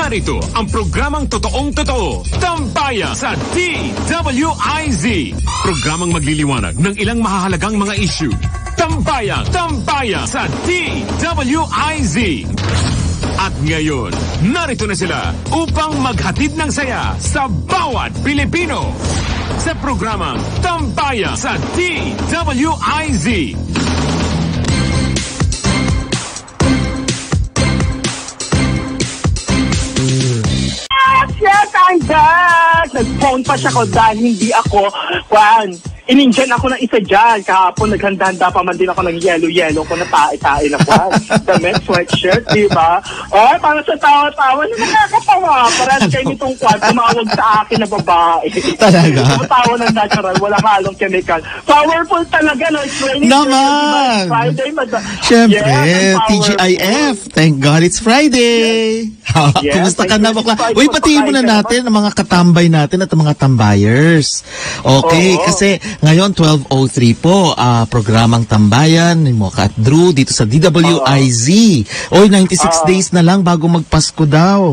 Narito ang programang totoong totoo, Tambaya sa DWIZ. Programang magliliwanag ng ilang mahahalagang mga issue. Tambaya, Tambaya sa DWIZ. At ngayon, narito na sila upang maghatid ng saya sa bawat Pilipino. Sa programang Tambaya sa DWIZ. Back! Nag-phone pa siya ko dahil hindi ako, kwan, ininjan ako ng isa dyan. Kahapon, naghanda-handa pa man din ako ng yellow-yellow ko na tae-tae na kwan. Damit, sweatshirt, di ba? Ay, para sa tawa-tawa na nakakatawa. Parang kayo nitong kwan, tumawag sa akin na babae. Talaga? Tumatawa ng natural, walang halong chemical. Powerful talaga, no? It's raining. Naman! Friday, mad- Siyempre, Yes. TGIF. Thank God it's Friday. Yes, Kumusta ka na, bakla? Uy, patiin ka na natin ang mga katambay natin at ang mga tambayers. Okay, Oo. kasi ngayon 12.03 po, ah, programang Tambayan ni Mocha at Drew dito sa DWIZ. Oy, 96 Oo. days na lang bago magpasko daw.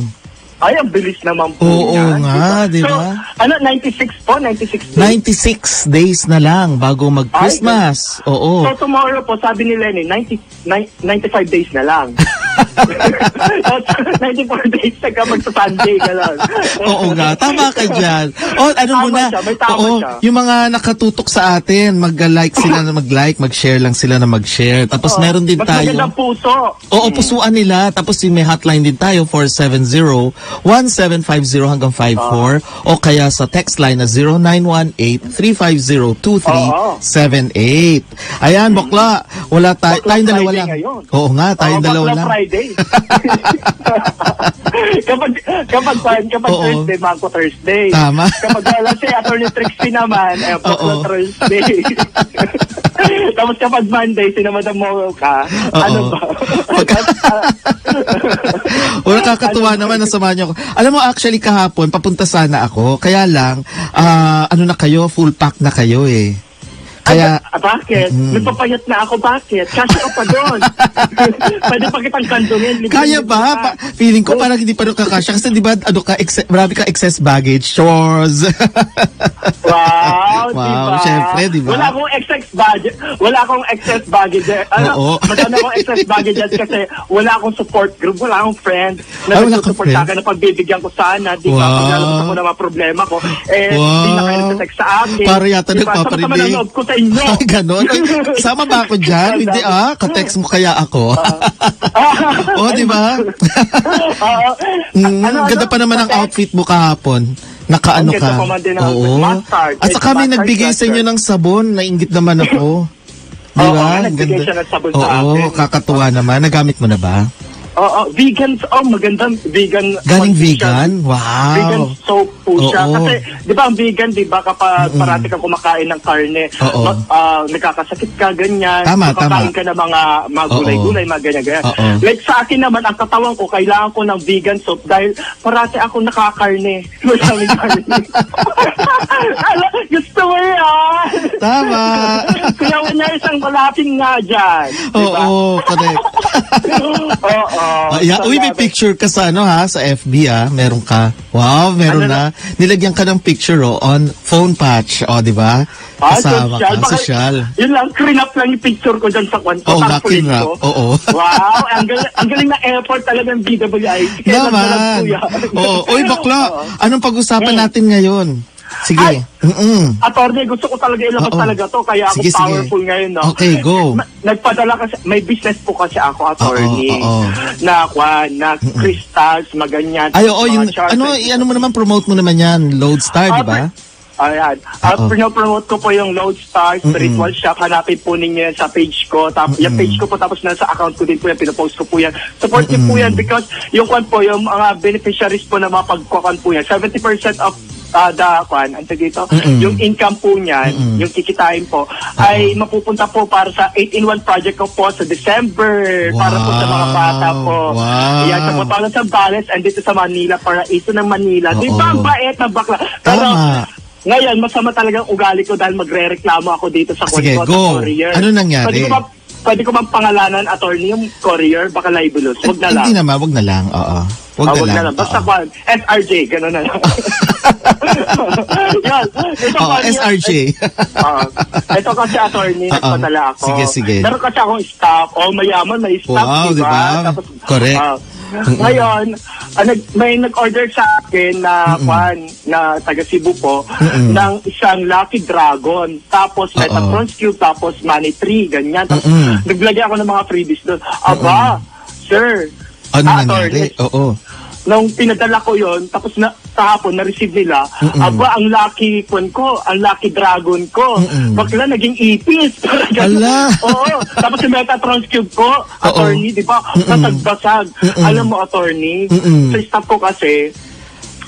Ay, ang bilis naman po Oo yan, nga, di So, ba? ano, 96 po? 96 days? 96 days na lang bago mag-Christmas. Oo. So, tomorrow po, sabi ni Lenny, 90, nine- 95 days na lang. Tapos, 94 days na ka magsa-Sunday, gano'n. Oo nga, tama ka dyan. O, ano Tama muna, siya, may tama oo, siya. yung mga nakatutok sa atin, mag-like sila na mag-like, mag-share lang sila na mag-share. Tapos Oo. meron din Mas tayo. magandang puso. Oo, pusuan nila. Tapos may hotline din tayo, 470-1750 hanggang 54. O kaya sa text line na 0918-350-2378. Ayan, bakla. Wala tayo. Tayong dalawa lang. ngayon. Oo nga, tayong dalawa lang. Friday. kapag kapag kapag Oo. Thursday, Manko Thursday. Tama. Kapag wala si Attorney Trixie naman, eh, Bakla Oo. Thursday. Tapos kapag Monday, si Madam Mocha, Oo. ano ba? o nakakatuwa naman na samahan niyo ako. Alam mo, actually kahapon, papunta sana ako. Kaya lang, ah, ano na kayo, full pack na kayo eh. Kaya, Ah, bakit? Mm. Nagpapayat na ako, bakit? Kasi pa doon. Pwede pa kitang kandungin. kaya ba? Pa- feeling ko parang hindi pa rin kakasya. Kasi di ba, ano ka, ex- marami ka excess baggage. Chores. Wow, Wow, diba? syempre, diba? Wala akong excess budget. Wala akong excess baggage. Ano, Oo. madami akong excess baggage kasi wala akong support group, wala akong friend Ah, na kang nagsusupport sa akin na pagbibigyan ko sana. Di ba? Wow. Paglalabas ako ng mga problema ko. Eh, Wow. di na kayo nagsatext sa akin. Para yata Diba? nagpaparinig. Loob ko sa inyo. Ay, ganon. Ay, Sama ba ako dyan? hindi ah. Ka-text mo kaya ako. oh, di ba? Oo. Mm, Ano, ano? ganda pa naman ang outfit mo kahapon. Nakaano ka. Oo. At saka may nagbigay sa inyo ng sabon. Nainggit naman ako. Di Oo, ba? nagbigay siya ng sabon sa Oo, akin. kakatuwa naman. Nagamit mo na ba? Oo, vegan. Oh, magandang vegan. Galing vegan? Wow. Vegan soap po siya. Oo. Kasi, di ba, ang vegan, di ba, kapag parati kang kumakain ng karne, Oo. ma- ah, nagkakasakit ka, ganyan. Tama, Kumakain tama. ka ng mga, mga gulay-gulay, mga ganyan-ganyan. Like sa akin naman, ang katawan ko, kailangan ko ng vegan soap dahil parati ako nakakarne. Maraming karne. Ala, gusto mo yan! Tama. Kaya wala isang malaping nga dyan. Oo, correct. Oo. Ah, yeah. Uy, may picture ka sa ano ha, sa FB ah. Meron ka. Wow, meron Ano na. Nilagyan ka ng picture oh, on phone patch. Oh, di ba? Ah, Kasama social. ka, Baka- social. Yun lang, crinap lang yung picture ko dyan sa kwan. Oo tapos nga, ko. Oo. Wow, ang galing, ang galing na effort talaga ng BWI. Kaya Naman. Oo. Uy, bakla. Anong pag-usapan Mm. natin ngayon? Sige. Ay. Mm-mm. Attorney, gusto ko talaga ilabas Oo. talaga to. Kaya ako Sige, sige. powerful ngayon, no? Okay, go. Nagpadala kasi, may business po kasi ako, attorney. Oo. Na, kwan, na crystals, maganyan. Ay, oo, mga yung, ano, and- ano mo naman, promote mo naman yan. Lodestar, di ba? Ayan. Oo. Uh, promote ko po yung Lodestar Spiritual Shop. Hanapin po ninyo yan sa page ko. Tap, Yung page ko po tapos nasa account ko din po yan. Pinopost ko po yan. Support niyo po yan because yung kwan po, yung mga beneficiaries po na mapagkwakan po yan. 70% of uh, the kwan, ang tawag dito, yung income po niyan, yung kikitain po, ay mapupunta po para sa 8-in-1 project ko po sa December para po sa mga bata po. Wow. Yan, sa Botolan sa Bales and dito sa Manila, para ito ng Manila. Di ba ang Oo. bait na bakla? Pero, Tama. Ngayon, masama talagang ugali ko dahil magre-reklamo ako dito sa Sige, Concord go. Courier. Ano nangyari? Pwede ko ba, pwede ko bang pangalanan, attorney, yung courier? Baka libelous. Huwag na lang. Hindi naman, wag na lang. Oo. Wag Ah, na wag lang. Basta kwan, SRJ, gano'n na lang. Yan. Ito, kwan, yun- SRJ. Ah, ito kasi attorney, Oo. nagpadala ako. Sige, sige. Meron kasi akong staff. O, mayaman, may staff, Wow, di ba? diba? Tapos, Correct. ah, ngayon, ah, nag, may nag-order sa akin na kwan, na taga Cebu po, Mm-mm. ng isang Lucky Dragon, tapos Oo. Metatron Cube, tapos Money Tree, ganyan. Tapos, naglagay ako ng mga freebies doon. Aba, sir, Ano ah, nangyari? Oo. Nung pinadala ko yon tapos na kahapon na-receive nila, Mm-mm. aba, ang lucky kwan ko, ang lucky dragon ko, Mm-mm. bakla naging ipis. Ala. Oo. Tapos yung Metatron Cube ko, attorney, di ba. Mm-mm. Alam mo, attorney, Mm-mm. sa staff ko kasi,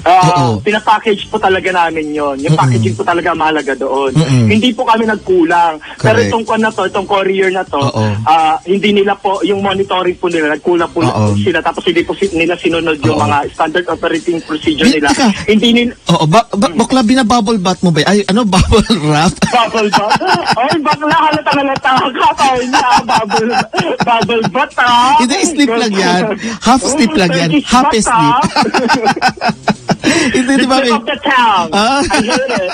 ah Oo. pinapackage po talaga namin yon Yung Mm-mm. packaging po talaga mahalaga doon. Mm-mm. Hindi po kami nagkulang. Pero Correct. itong kwan na to, itong courier na to, Oo. ah, hindi nila po, yung monitoring po nila, nagkulang po Oo. sila. Tapos hindi po si- nila sinunod yung Oo. mga standard operating procedure Di- nila. teka. Hindi nila, Oo, ba, ba, bakla, binabubble bath mo ba? Ay, ano, bubble wrap? Bubble bath? Ay, bakla halata ka. Tayo niya, ah, bubble, bubble bath, ah. Hindi, sleep lang yan. Half sleep lang yan. Half bath, Hindi, di ba? The tip of the tongue. Ah. I heard it.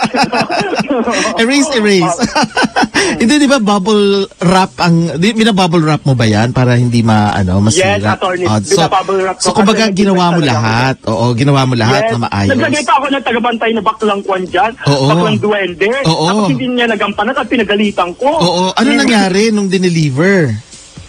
Erase, erase. Hindi, di ba bubble wrap ang, di, binabubble wrap mo ba yan para hindi ma, ano, masira? Yes, attorney. Ah, so, Binabubble wrap so, kumbaga, ginawa mo lahat. Oo, ginawa mo lahat Yes. na maayos. Naglagay pa ako ng tagabantay na baklang kwan dyan. Oo. Baklang duwende. Oo. Tapos hindi niya nagampanan at pinagalitan ko. Oo, ano nangyari nung dineliver?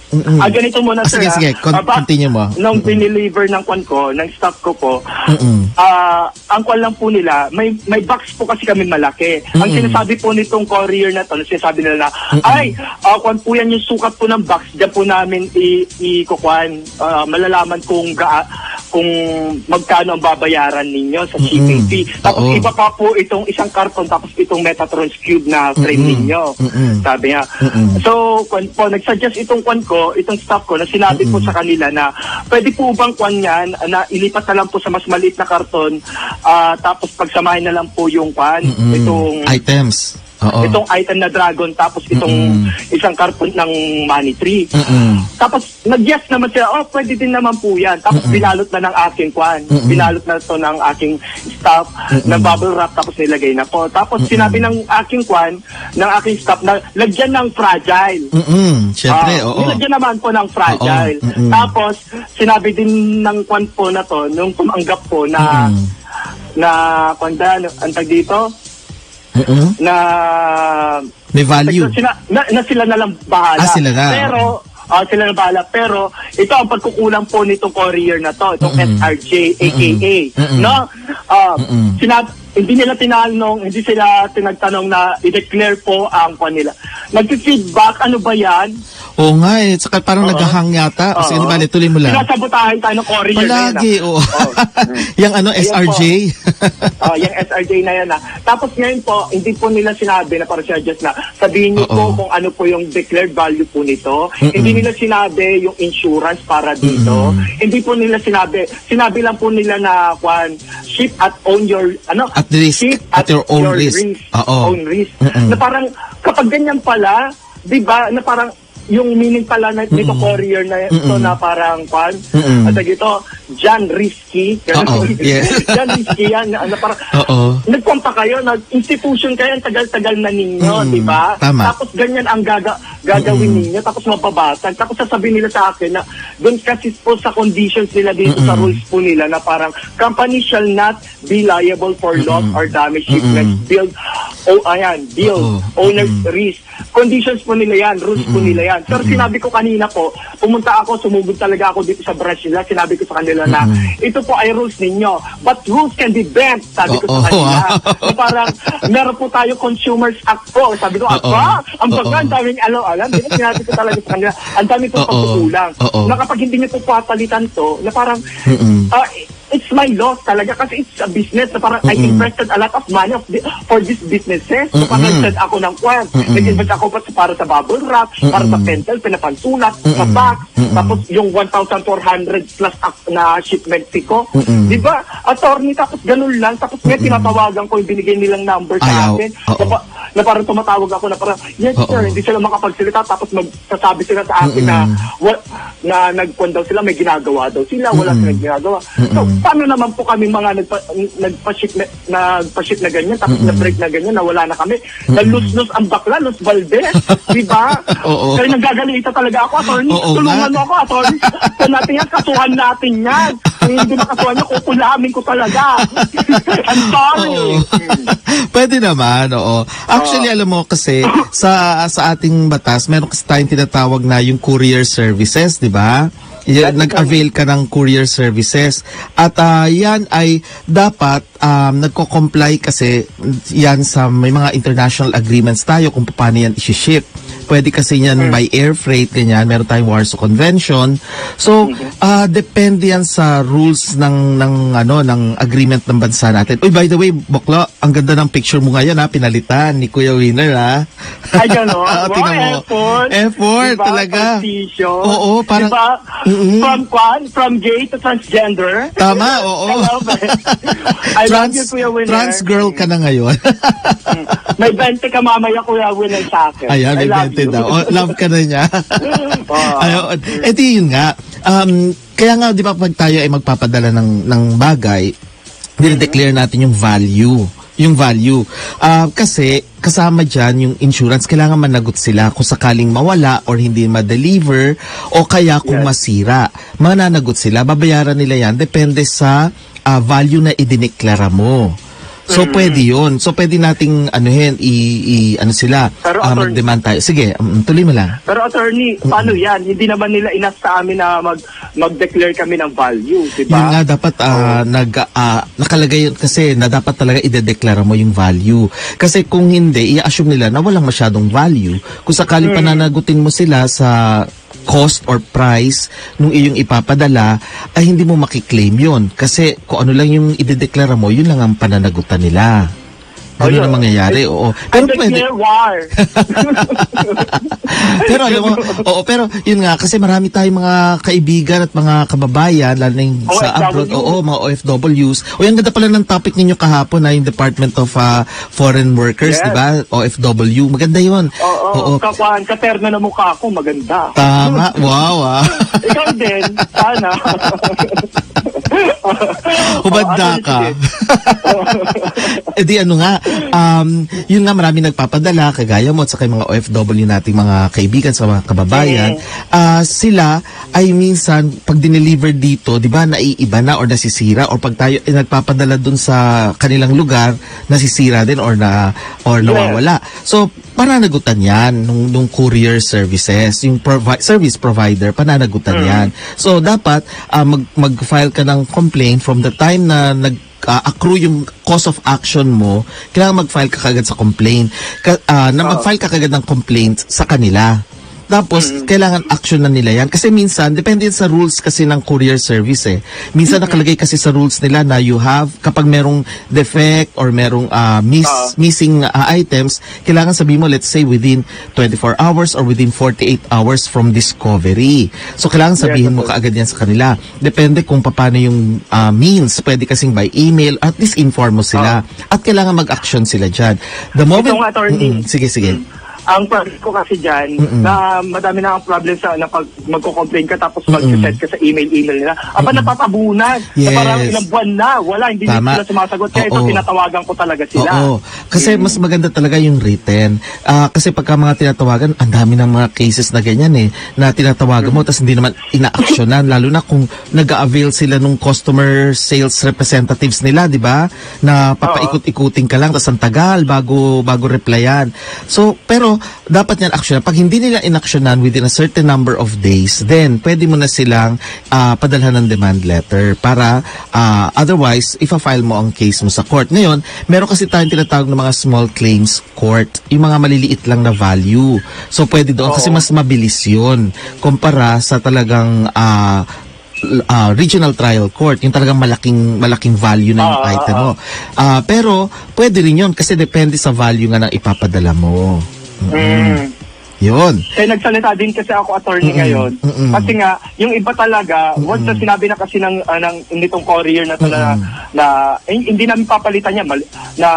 Mm-mm. Ah, ganito muna, Ah, sir. sige, ah. sige. Con- Ah, continue mo. Nung dineliver ng kwan ko, ng staff ko po, Mm-mm. ah ang kwan lang po nila, may may box po kasi kami malaki. Ang Mm-mm. sinasabi po nitong courier na to, sinasabi nila na, Mm-mm. ay, ah, kwan po yan yung sukat po ng box, diyan po namin i, i kukwan, ah, malalaman kung ga, kung magkano ang babayaran ninyo sa shipping Mm-mm. fee. Tapos Oo. iba pa po itong isang karton, tapos itong Metatron Cube na frame Mm-mm. ninyo. Mm-mm. Sabi niya. Mm-mm. So, kwan po, nagsuggest itong kwan ko, itong staff ko, na sinabi po sa kanila na pwede po bang kwan yan, na ilipat na lang po sa mas maliit na karton, ah, tapos pagsamahin na lang po yung kwan, Mm-mm. itong Items. Oo. itong item na dragon, tapos itong Mm-mm. isang karton ng money tree. Mm-mm. Tapos nag-yes naman sila, oh pwede din naman po yan. Tapos Mm-mm. binalot na ng aking kwan. Mm-mm. Binalot na to ng aking staff Mm-mm. na bubble wrap tapos nilagay na po. Tapos sinabi ng aking kwan, ng aking staff na lagyan ng fragile. Mm-mm. Siyempre, Ah, oo. Nilagyan naman po ng fragile. Oo, mm-mm. Tapos sinabi din ng kwan po na to, nung tumanggap po na Mm-mm. na kwanda, ang tag dito, Mm-mm. na May value. Sila, na, na sila na lang bahala. Ah, sila na. Pero, ah, sila na bahala. Pero, ito ang pagkukulang po nitong courier na to, itong Mm-mm. SRJ, aka. Mm-mm. No? Ah, Mm-mm. sinab- hindi nila tinanong, hindi sila tinagtanong na i-declare po ang kanila. Nag-feedback, ano ba yan? Oo nga eh. Saka parang Oo. naghahang yata. O sige, Oo. bali, tuloy mo lang. Sinasabotahan tayo ng courier Palagi, na oo. ah. Oh. Yung ano, Ayan SRJ. Oh, yung SRJ na yan na. Tapos ngayon po, hindi po nila sinabi na para siya just na sabihin niyo po Oo. kung ano po yung declared value po nito. Mm-mm. Hindi nila sinabi yung insurance para dito. Mm-mm. Hindi po nila sinabi. Sinabi lang po nila na kwan, ship at own your ano? At risk. Ship At your own risk. Oo. Own risk. Mm-mm. Na parang kapag ganyan pala, 'di ba? Na parang yung meaning pala na nito Mm-mm. courier na ito Mm-mm. na parang kwan, Mm-mm. at ito, John Risky. Yes. John Risky yan. na- na parang, Oo. nagpampa kayo, nag-institution kayo, ang tagal-tagal na ninyo, Mm, di ba? tama. Tapos ganyan ang gaga, gagawin ninyo, tapos mababasag. Tapos sasabihin nila sa akin na doon kasi po sa conditions nila dito sa Mm-mm. rules po nila na parang company shall not be liable for loss or damage shipments, Mm-mm. build, oh, ayan, build, Oo. owner's Mm-mm. risk. Conditions po nila yan, rules po Mm-mm. nila yan. Pero Mm-mm. sinabi ko kanina po, pumunta ako, sumugod talaga ako dito sa branch nila, sinabi ko sa kanila na Mm-mm. ito po ay rules ninyo, but rules can be bent, sabi ko Oo. sa kanila. na parang meron po tayo Consumers Act po. Sabi ko, aba, ang Oo. ang daming alam-alam. Di ba sinabi ko talaga sa kanila, ang dami po Oo. pagkukulang. Na kapag hindi niyo po papalitan to, na parang, Mm-mm. ah, it's my loss talaga kasi it's a business na parang I Mm-mm. invested a lot of money of the, for these businesses. So parang Mm-mm. nag-send ako ng kwan. Mm-mm. Nag-invest ako pa para sa bubble wrap, para sa pencil, pinapansulat, sa Mm-mm. box, Mm-mm. tapos yung 1,400 plus na shipment fee ko. Mm-mm. Di ba? Attorney, tapos ganun lang. Tapos nga tinatawagan ko yung binigay nilang number sa Ayaw. akin. Oo. Napa- na parang tumatawag ako na parang, yes Oo. sir, hindi sila makapagsalita tapos magsasabi sila sa akin na, wa, na nagpon daw sila, may ginagawa daw sila, wala silang ginagawa. So, paano naman po kami mga nagpa, nagpa-ship na, nagpa-ship na ganyan, tapos na-break na ganyan, na wala na kami. Na lus-lus ang bakla, Luz Valdez, di ba? Oo. Kaya nagagalita talaga ako, attorney. Oo Tulungan nga. mo ako, attorney. Kung natin yan, kasuhan natin yan. Kung hindi makasuhan niya, kukulamin ko talaga. I'm sorry. Oo. Pwede naman, oo. Actually, alam mo kasi sa sa ating batas, meron kasi tayong tinatawag na yung courier services, di ba? Yan, nag-avail ka ng courier services. At ah, yan ay dapat um, nagko-comply kasi yan sa may mga international agreements tayo kung paano yan isi-ship. Pwede kasi yan by air freight, ganyan. Meron tayong Warsaw Convention. So, ah depende yan sa rules ng, ng, ano, ng agreement ng bansa natin. Uy, by the way, Boklo, ang ganda ng picture mo ngayon, ha? Pinalitan ni Kuya Winner, ha? Ay, gano'n. Oo, wow, tingnan mo. effort. Effort, Diba? talaga. Oo, parang- Diba? Mm-mm. From kwan, from gay to transgender. Tama, oo. I love it. I love you, Kuya Winner. trans girl ka na ngayon. May 20 ka mamaya, Kuya Winner, sa akin. Ayan, may I love 20 you. daw. Oh, love ka na niya. Oo. Ayun. Eh di yun nga. Um, kaya nga, di ba, pag tayo ay magpapadala ng, ng bagay, dinedeclare natin yung value. Yung value. Ah, kasi, kasama dyan yung insurance, kailangan managot sila kung sakaling mawala or hindi ma-deliver o kaya kung Yes. masira. Mananagot sila, babayaran nila yan, depende sa ah, value na idineklara mo. So, pwede yun. So, pwede nating, anuhin, i, i ano sila, Pero, ah, attorney- mag-demand tayo. Sige, um, tuloy mo lang. Pero attorney, paano yan? Hindi naman nila inas sa amin na mag, mag-declare kami ng value, di Yun ba? nga dapat ah, nag ah, nakalagay yun kasi na dapat talaga idedeklara mo yung value. Kasi kung hindi, i-assume nila na walang masyadong value. Kung sakaling Hmm. pananagutin mo sila sa cost or price nung iyong ipapadala, ay hindi mo makiklaim yun. Kasi kung ano lang yung idedeklara mo, yun lang ang pananagutan nila. Yun. ang mangyayari, oo. Pero Pero pwede, war. pero alam mo, oo, pero yun nga, kasi marami tayong mga kaibigan at mga kababayan, lalo na yung sa abroad, oo, mga OFWs. O yung ganda pala ng topic ninyo kahapon na yung Department of ah, Foreign Workers, Yes. di ba? OFW, maganda yun. Oo, Oo. kakwan, katerno na mukha ko, maganda. Tama, wow ah. Ikaw din, sana. Hubadda Oo, ka. sige. eh di ano nga, um, yun nga marami nagpapadala, kagaya mo at sa mga OFW nating mga kaibigan sa mga kababayan, ah, sila ay minsan pag dineliver dito, di ba, naiiba na or nasisira or pag tayo ay nagpapadala dun sa kanilang lugar, nasisira din or na or nawawala. So, pananagutan yan nung, nung courier services, yung provi- service provider, pananagutan yan. So, dapat ah, mag, mag-file ka ng complaint from the time na nag ah, accrue yung cause of action mo, kailangan mag-file ka kagad sa complaint. Ka, ah, na mag-file ka kagad ng complaint sa kanila. Tapos, kailangan action na nila yan. Kasi minsan, depende sa rules kasi ng courier service eh. Minsan nakalagay kasi sa rules nila na you have, kapag merong defect or merong ah, miss, Ah. missing ah, items, kailangan sabihin mo, let's say within 24 hours or within 48 hours from discovery. So, kailangan sabihin mo Yes, kaagad yan sa kanila. Depende kung paano yung ah, means. Pwede kasing by email, at least inform mo sila. At kailangan mag-action sila dyan. The moment... Ito nga, attorney. Mm-mm. sige, sige. Ang problem ko kasi dyan, Mm-mm. na madami na ang problem sa na pag magko-complain ka tapos mag-set ka sa email-email nila. Aba, napapabunag. Yes. Na parang ilang buwan na. Wala, hindi na Tama. sila sumasagot. Kaya ito, Oo. tinatawagan ko talaga sila. Oo. Kasi mas maganda talaga yung written. Ah, kasi pagka mga tinatawagan, ang dami ng mga cases na ganyan eh, na tinatawagan mo, tapos hindi naman ina-actionan, lalo na kung nag-avail sila nung customer sales representatives nila, di ba? Na papaikot-ikutin ka lang, tapos ang tagal bago, bago replyan. So, pero, dapat yan action. Pag hindi nila inaksyonan within a certain number of days, then, pwede mo na silang ah, padalhan ng demand letter para ah, otherwise, ifa-file mo ang case mo sa court. Ngayon, meron kasi tayong tinatawag ng mga small claims court. Yung mga maliliit lang na value. So, pwede doon kasi Oo. mas mabilis yun kumpara sa talagang l- ah, regional trial court, yung talagang malaking malaking value na yung Ah, item mo. Ah, pero pwede rin yun kasi depende sa value nga ng ipapadala mo. Mm. Yun. Kaya nagsalita din kasi ako attorney Mm-mm. ngayon. Mm-mm. Kasi nga, yung iba talaga, once na sinabi na kasi ng, uh, ng nitong courier na to na, Mm-mm. na eh, hindi namin papalitan niya, mal- na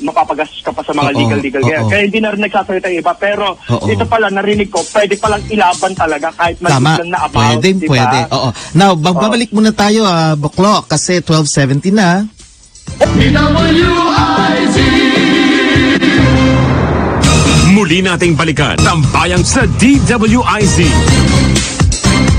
mapapagastos ka pa sa mga legal-legal. Kaya, kaya hindi na rin nagsasalita yung iba. Pero Oo. ito pala, narinig ko, pwede palang ilaban talaga kahit Tama. maliit lang na amount. Pwede, di ba? pwede. Oo. Now, babalik muna tayo, ah, Buklo, kasi 12.70 na. Muli nating balikan Tambayang sa DWIZ.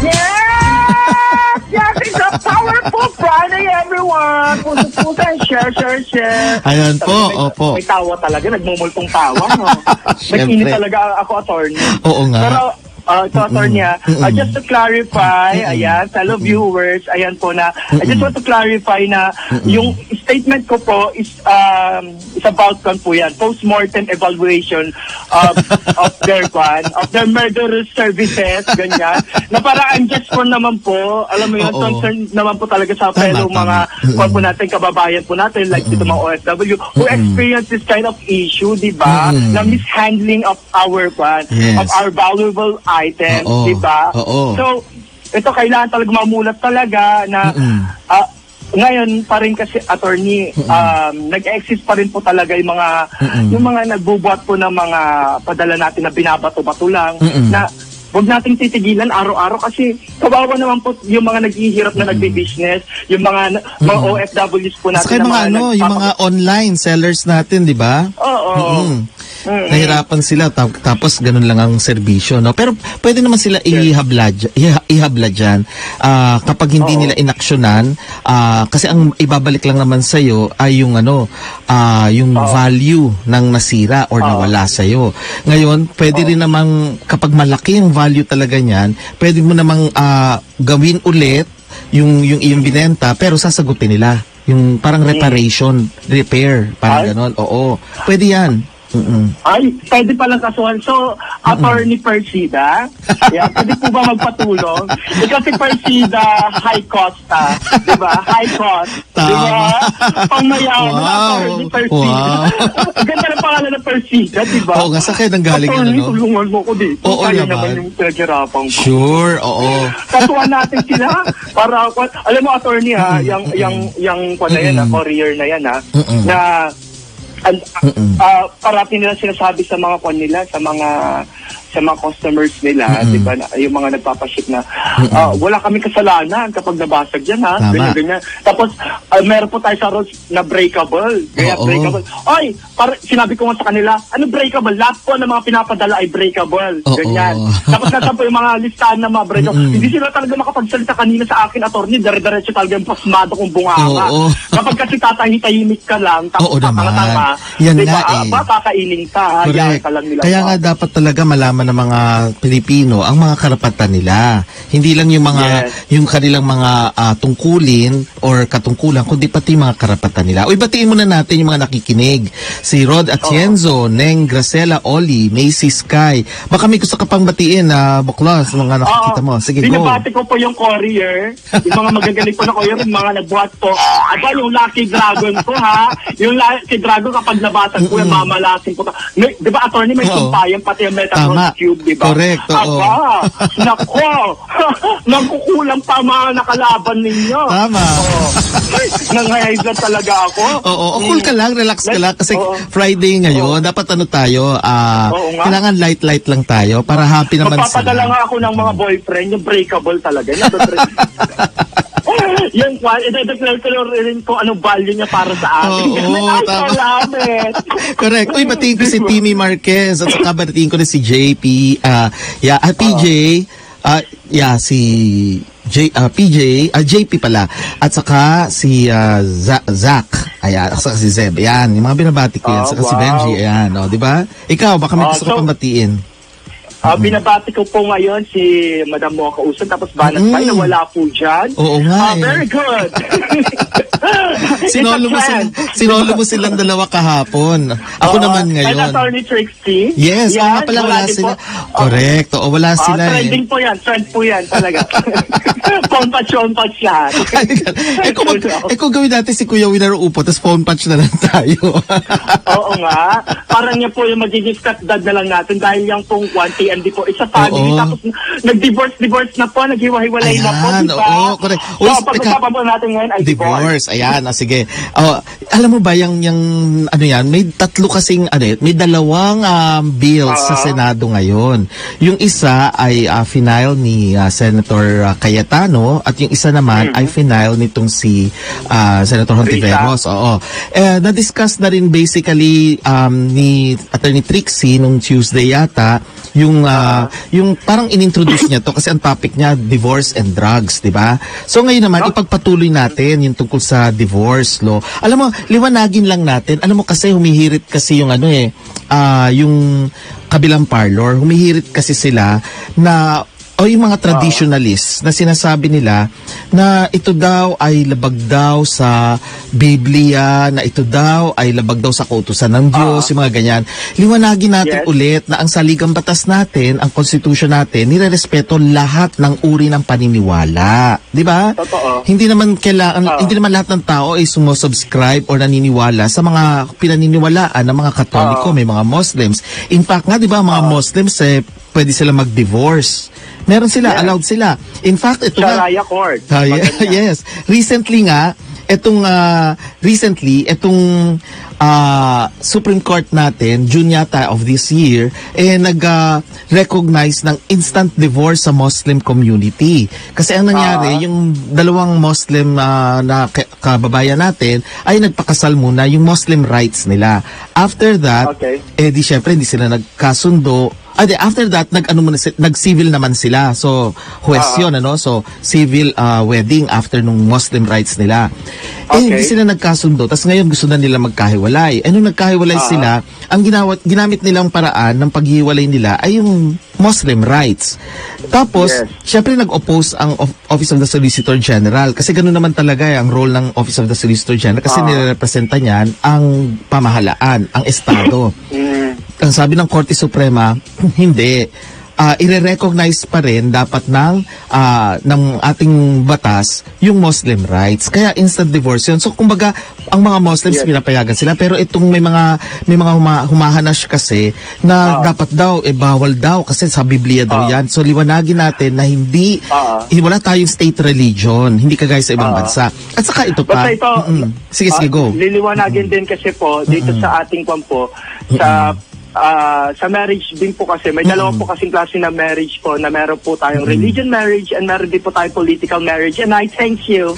Yes! Yes, it's a powerful Friday, everyone! Puso-puso and share, share, share. Ayan po, Sabi, may, opo. May tawa talaga, nagmumultong tawa, no? Nag-init talaga ako, attorney. Oo nga. Pero, uh, ah, Mm-mm. uh, just to clarify, ayan, fellow viewers, ayan po na, I just want to clarify na yung statement ko po is um, is about kan po yan, post-mortem evaluation of, of their kwan, of their murderous services, ganyan. Na para I'm just for naman po, alam mo yun, Oo. concerned naman po talaga sa fellow tama. mga kwan po natin, kababayan po natin, like dito mga OFW, who experience this kind of issue, di ba? Na mishandling of our kwan, Yes. of our valuable items, Oo. di ba? Oo. So, ito kailangan talaga mamulat talaga na Mm-mm. ah, ngayon pa rin kasi attorney um, nag-exist pa rin po talaga yung mga Mm-mm. yung mga nagbubuhat po ng mga padala natin na binabato-bato lang Mm-mm. na Huwag nating titigilan araw-araw kasi kawawa naman po yung mga naghihirap na nagbi-business, yung mga mga OFWs po natin Saka yung na mga ano, yung nagpapa- mga online sellers natin, di ba? Oo. Mm-mm. Nahirapan sila tap- tapos ganun lang ang serbisyo no? Pero pwede naman sila ihabla dyan- iha- ihabla diyan kapag hindi Oo. nila inaksyonan ah, kasi ang ibabalik lang naman sa ay yung ano ah, yung Oo. value ng nasira or Oo. nawala sa ngayon pwede rin namang kapag malaki yung value talaga niyan pwede mo namang ah, gawin ulit yung yung iyong binenta pero sasagutin nila. Yung parang reparation repair parang Ay. ganon oo. Pwede yan Mm-mm. Ay, pwede palang kasuhan. So, Attorney Persida, yeah, pwede po ba magpatulong? Ikaw si Persida, high cost, ah. Di ba? High cost. Di ba? Pangmayaman, Wow. Attorney Persida. Wow. Ganda ng pangalan ng Persida, di ba? Oo nga, sa akin ang galing Attorney, ano, no? tulungan mo ko dito. Oo Kaya naman. naman yung pinaghirapan ko. Sure, oo. Katuwa natin sila para alam mo attorney ha, Mm-mm, yang yang yang kwa na yan, ha, Mm-mm. courier na yan ha, Mm-mm. na an, Mm-mm. ah, parati nila sinasabi sa mga kwan nila, sa mga sa mga customers nila, Mm-mm. di ba, yung mga nagpapaship na ah, wala kami kasalanan kapag nabasag yan ha, Tama. ganyan, ganyan. Tapos ah, meron po tayo sa rules na breakable, kaya Oo. breakable. Ay, para, sinabi ko nga sa kanila, ano breakable? Lahat po ng mga pinapadala ay breakable, Oo. ganyan. Tapos nasa po yung mga listahan ng mga breakable. Mm-mm. Hindi sila talaga makapagsalita kanina sa akin, attorney, dire-diretso talaga yung pasmado kong bunganga. Oo. Kapag kasi tatahi-tahimik ka lang, tapos Oo naman. tanga-tanga, Yan di nga ah, eh. ba, kakainin ka, ka lang nila. Kaya nga dapat talaga malaman ng mga Pilipino ang mga karapatan nila. Hindi lang yung mga Yes. yung kanilang mga ah, tungkulin or katungkulan kundi pati mga karapatan nila. O ibatiin muna natin yung mga nakikinig. Si Rod Atienzo, Neng Gracela Oli, Macy Sky. Baka may gusto ka pang batiin na buklas mga nakikita mo. Sige, go. Binabati ko po yung courier, yung mga magagaling po na courier, yung mga nagbuhat po. Aba, yung Lucky Dragon po ha. Yung Lucky Dragon kapag nabasag po, yung mamalasin po. May, di ba, attorney, may sumpayan pati yung Metal Tama. Cube, di ba? Correct, oo. Aba, nako, nagkukulang pa mga nakalaban ninyo. Tama. Oo. Ay, Nang-high blood talaga ako. Oo, oh, cool ka lang, relax ka lang kasi oo. Friday ngayon, dapat ano tayo, Oo nga. kailangan light-light lang tayo para happy naman Magpapadala sila. nga ako ng mga boyfriend, yung breakable talaga. Yung kwan, i-declare ko rin kung anong value niya para sa akin. Oo, Ay, tama. salamat. Correct. Uy, batiin ko si Timmy Marquez at saka batiin ko rin si JP, ah, yeah, ah, PJ, ah, yeah, si J, ah, PJ, ah, JP pala, at saka si ah, Za- Zach, ayan, at saka si Zeb, ayan, yung mga binabati ko yan, Oh, saka si wow. Benji, ayan, oh, di ba? Ikaw, baka may Oh, gusto ka so- pang batiin. Ah, binabati ko po ngayon si Madam Mocha Uson tapos Banat Mm. Bay na wala po dyan. Oo nga Ah, eh. Very good. Sinolo mo, It's a sila, trend. sinolo mo silang dalawa kahapon. Ako Oo. naman ngayon. Attorney Trixie. Yes, oo Yan, nga pala wala din sila. po. Correct. Oo, wala ah, sila eh. trending po yan. Trend po yan talaga. phone patch, phone patch lahat. eh, kung, mag, eh kung gawin natin si Kuya Winner upo, tapos phone patch na lang tayo. Oo nga. Parang yan po yung magiging stepdad na lang natin dahil yung pong 1TMD po isa family. Oo. Tapos nag-divorce-divorce na po, naghiwa-hiwalay na po, Ayan, di ba? oo, correct. So, Uy, ang pag-usapan po natin ngayon ay divorce. Divorce. Ayan, ah, sige. Oh, alam mo ba yung, yung ano yan, may tatlo kasing ano, may dalawang um, bills sa Ah. Senado ngayon. Yung isa ay uh, final ni ah, Senator ah, Cayetano at yung isa naman ay final nitong si ah, Senator Hontiveros. Oo. Eh, na-discuss na rin basically um, ni Attorney Trixie nung Tuesday yata yung ah, yung parang inintroduce niya to kasi ang topic niya divorce and drugs, 'di ba? So ngayon naman ipagpatuloy natin yung tungkol sa divorce law. Alam mo, liwanagin lang natin. Alam mo kasi humihirit kasi yung ano eh ah, yung kabilang parlor, humihirit kasi sila na o yung mga traditionalists na sinasabi nila na ito daw ay labag daw sa Biblia, na ito daw ay labag daw sa kautusan ng Diyos, yung mga ganyan. Liwanagin natin Yes. ulit na ang saligang batas natin, ang constitution natin, nirerespeto lahat ng uri ng paniniwala. Di ba? Totoo. Hindi naman kailangan, Oo. hindi naman lahat ng tao ay sumusubscribe or naniniwala sa mga pinaniniwalaan ng mga Katoliko, may mga Muslims. In fact nga, di ba, mga Muslims eh, pwede sila mag-divorce. Meron sila, Yes. allowed sila. In fact, ito nga, Sharia court. Ah, ye- Maganda. yes. Recently nga, etong ah, recently etong ah, Supreme Court natin June yata of this year eh nag ah, recognize ng instant divorce sa Muslim community. Kasi ang nangyari Ah. yung dalawang Muslim ah, na ka- kababayan natin ay nagpakasal muna yung Muslim rights nila. After that, Okay. eh di syempre hindi sila nagkasundo. Di, after that, nag, ano nag-civil naman sila. So, huwes Ah. yun, ano? So, civil ah, wedding after nung Muslim rights nila. Eh, Okay. hindi sila nagkasundo. Tapos ngayon gusto na nila magkahiwalay. Eh, nung nagkahiwalay Ah. sila, ang ginawa, ginamit nilang paraan ng paghiwalay nila ay yung Muslim rights. Tapos, Yes. syempre nag-oppose ang of- Office of the Solicitor General. Kasi ganoon naman talaga eh, ang role ng Office of the Solicitor General. Kasi Ah. nirepresenta niyan ang pamahalaan, ang Estado Mm. Ang sabi ng Korte Suprema, hindi. Ah, ire-recognize pa rin dapat ng ah, ng ating batas yung Muslim rights. Kaya instant divorce yun. So kumbaga ang mga Muslims Yes. pinapayagan sila pero itong may mga may mga huma, humahanas kasi na Ah. dapat daw eh bawal daw kasi sa Biblia daw Ah. yan. So liwanagin natin na hindi eh, wala tayong state religion, hindi kagaya sa ibang Ah. bansa. At saka ito pa. Ito, Mm-mm. Sige, sige, ah, go. Liliwanagin din kasi po dito sa ating kwan po, sa ah, sa marriage din po kasi, may dalawa po kasing klase na marriage po, na meron po tayong religion marriage and meron din po tayong political marriage. And I thank you.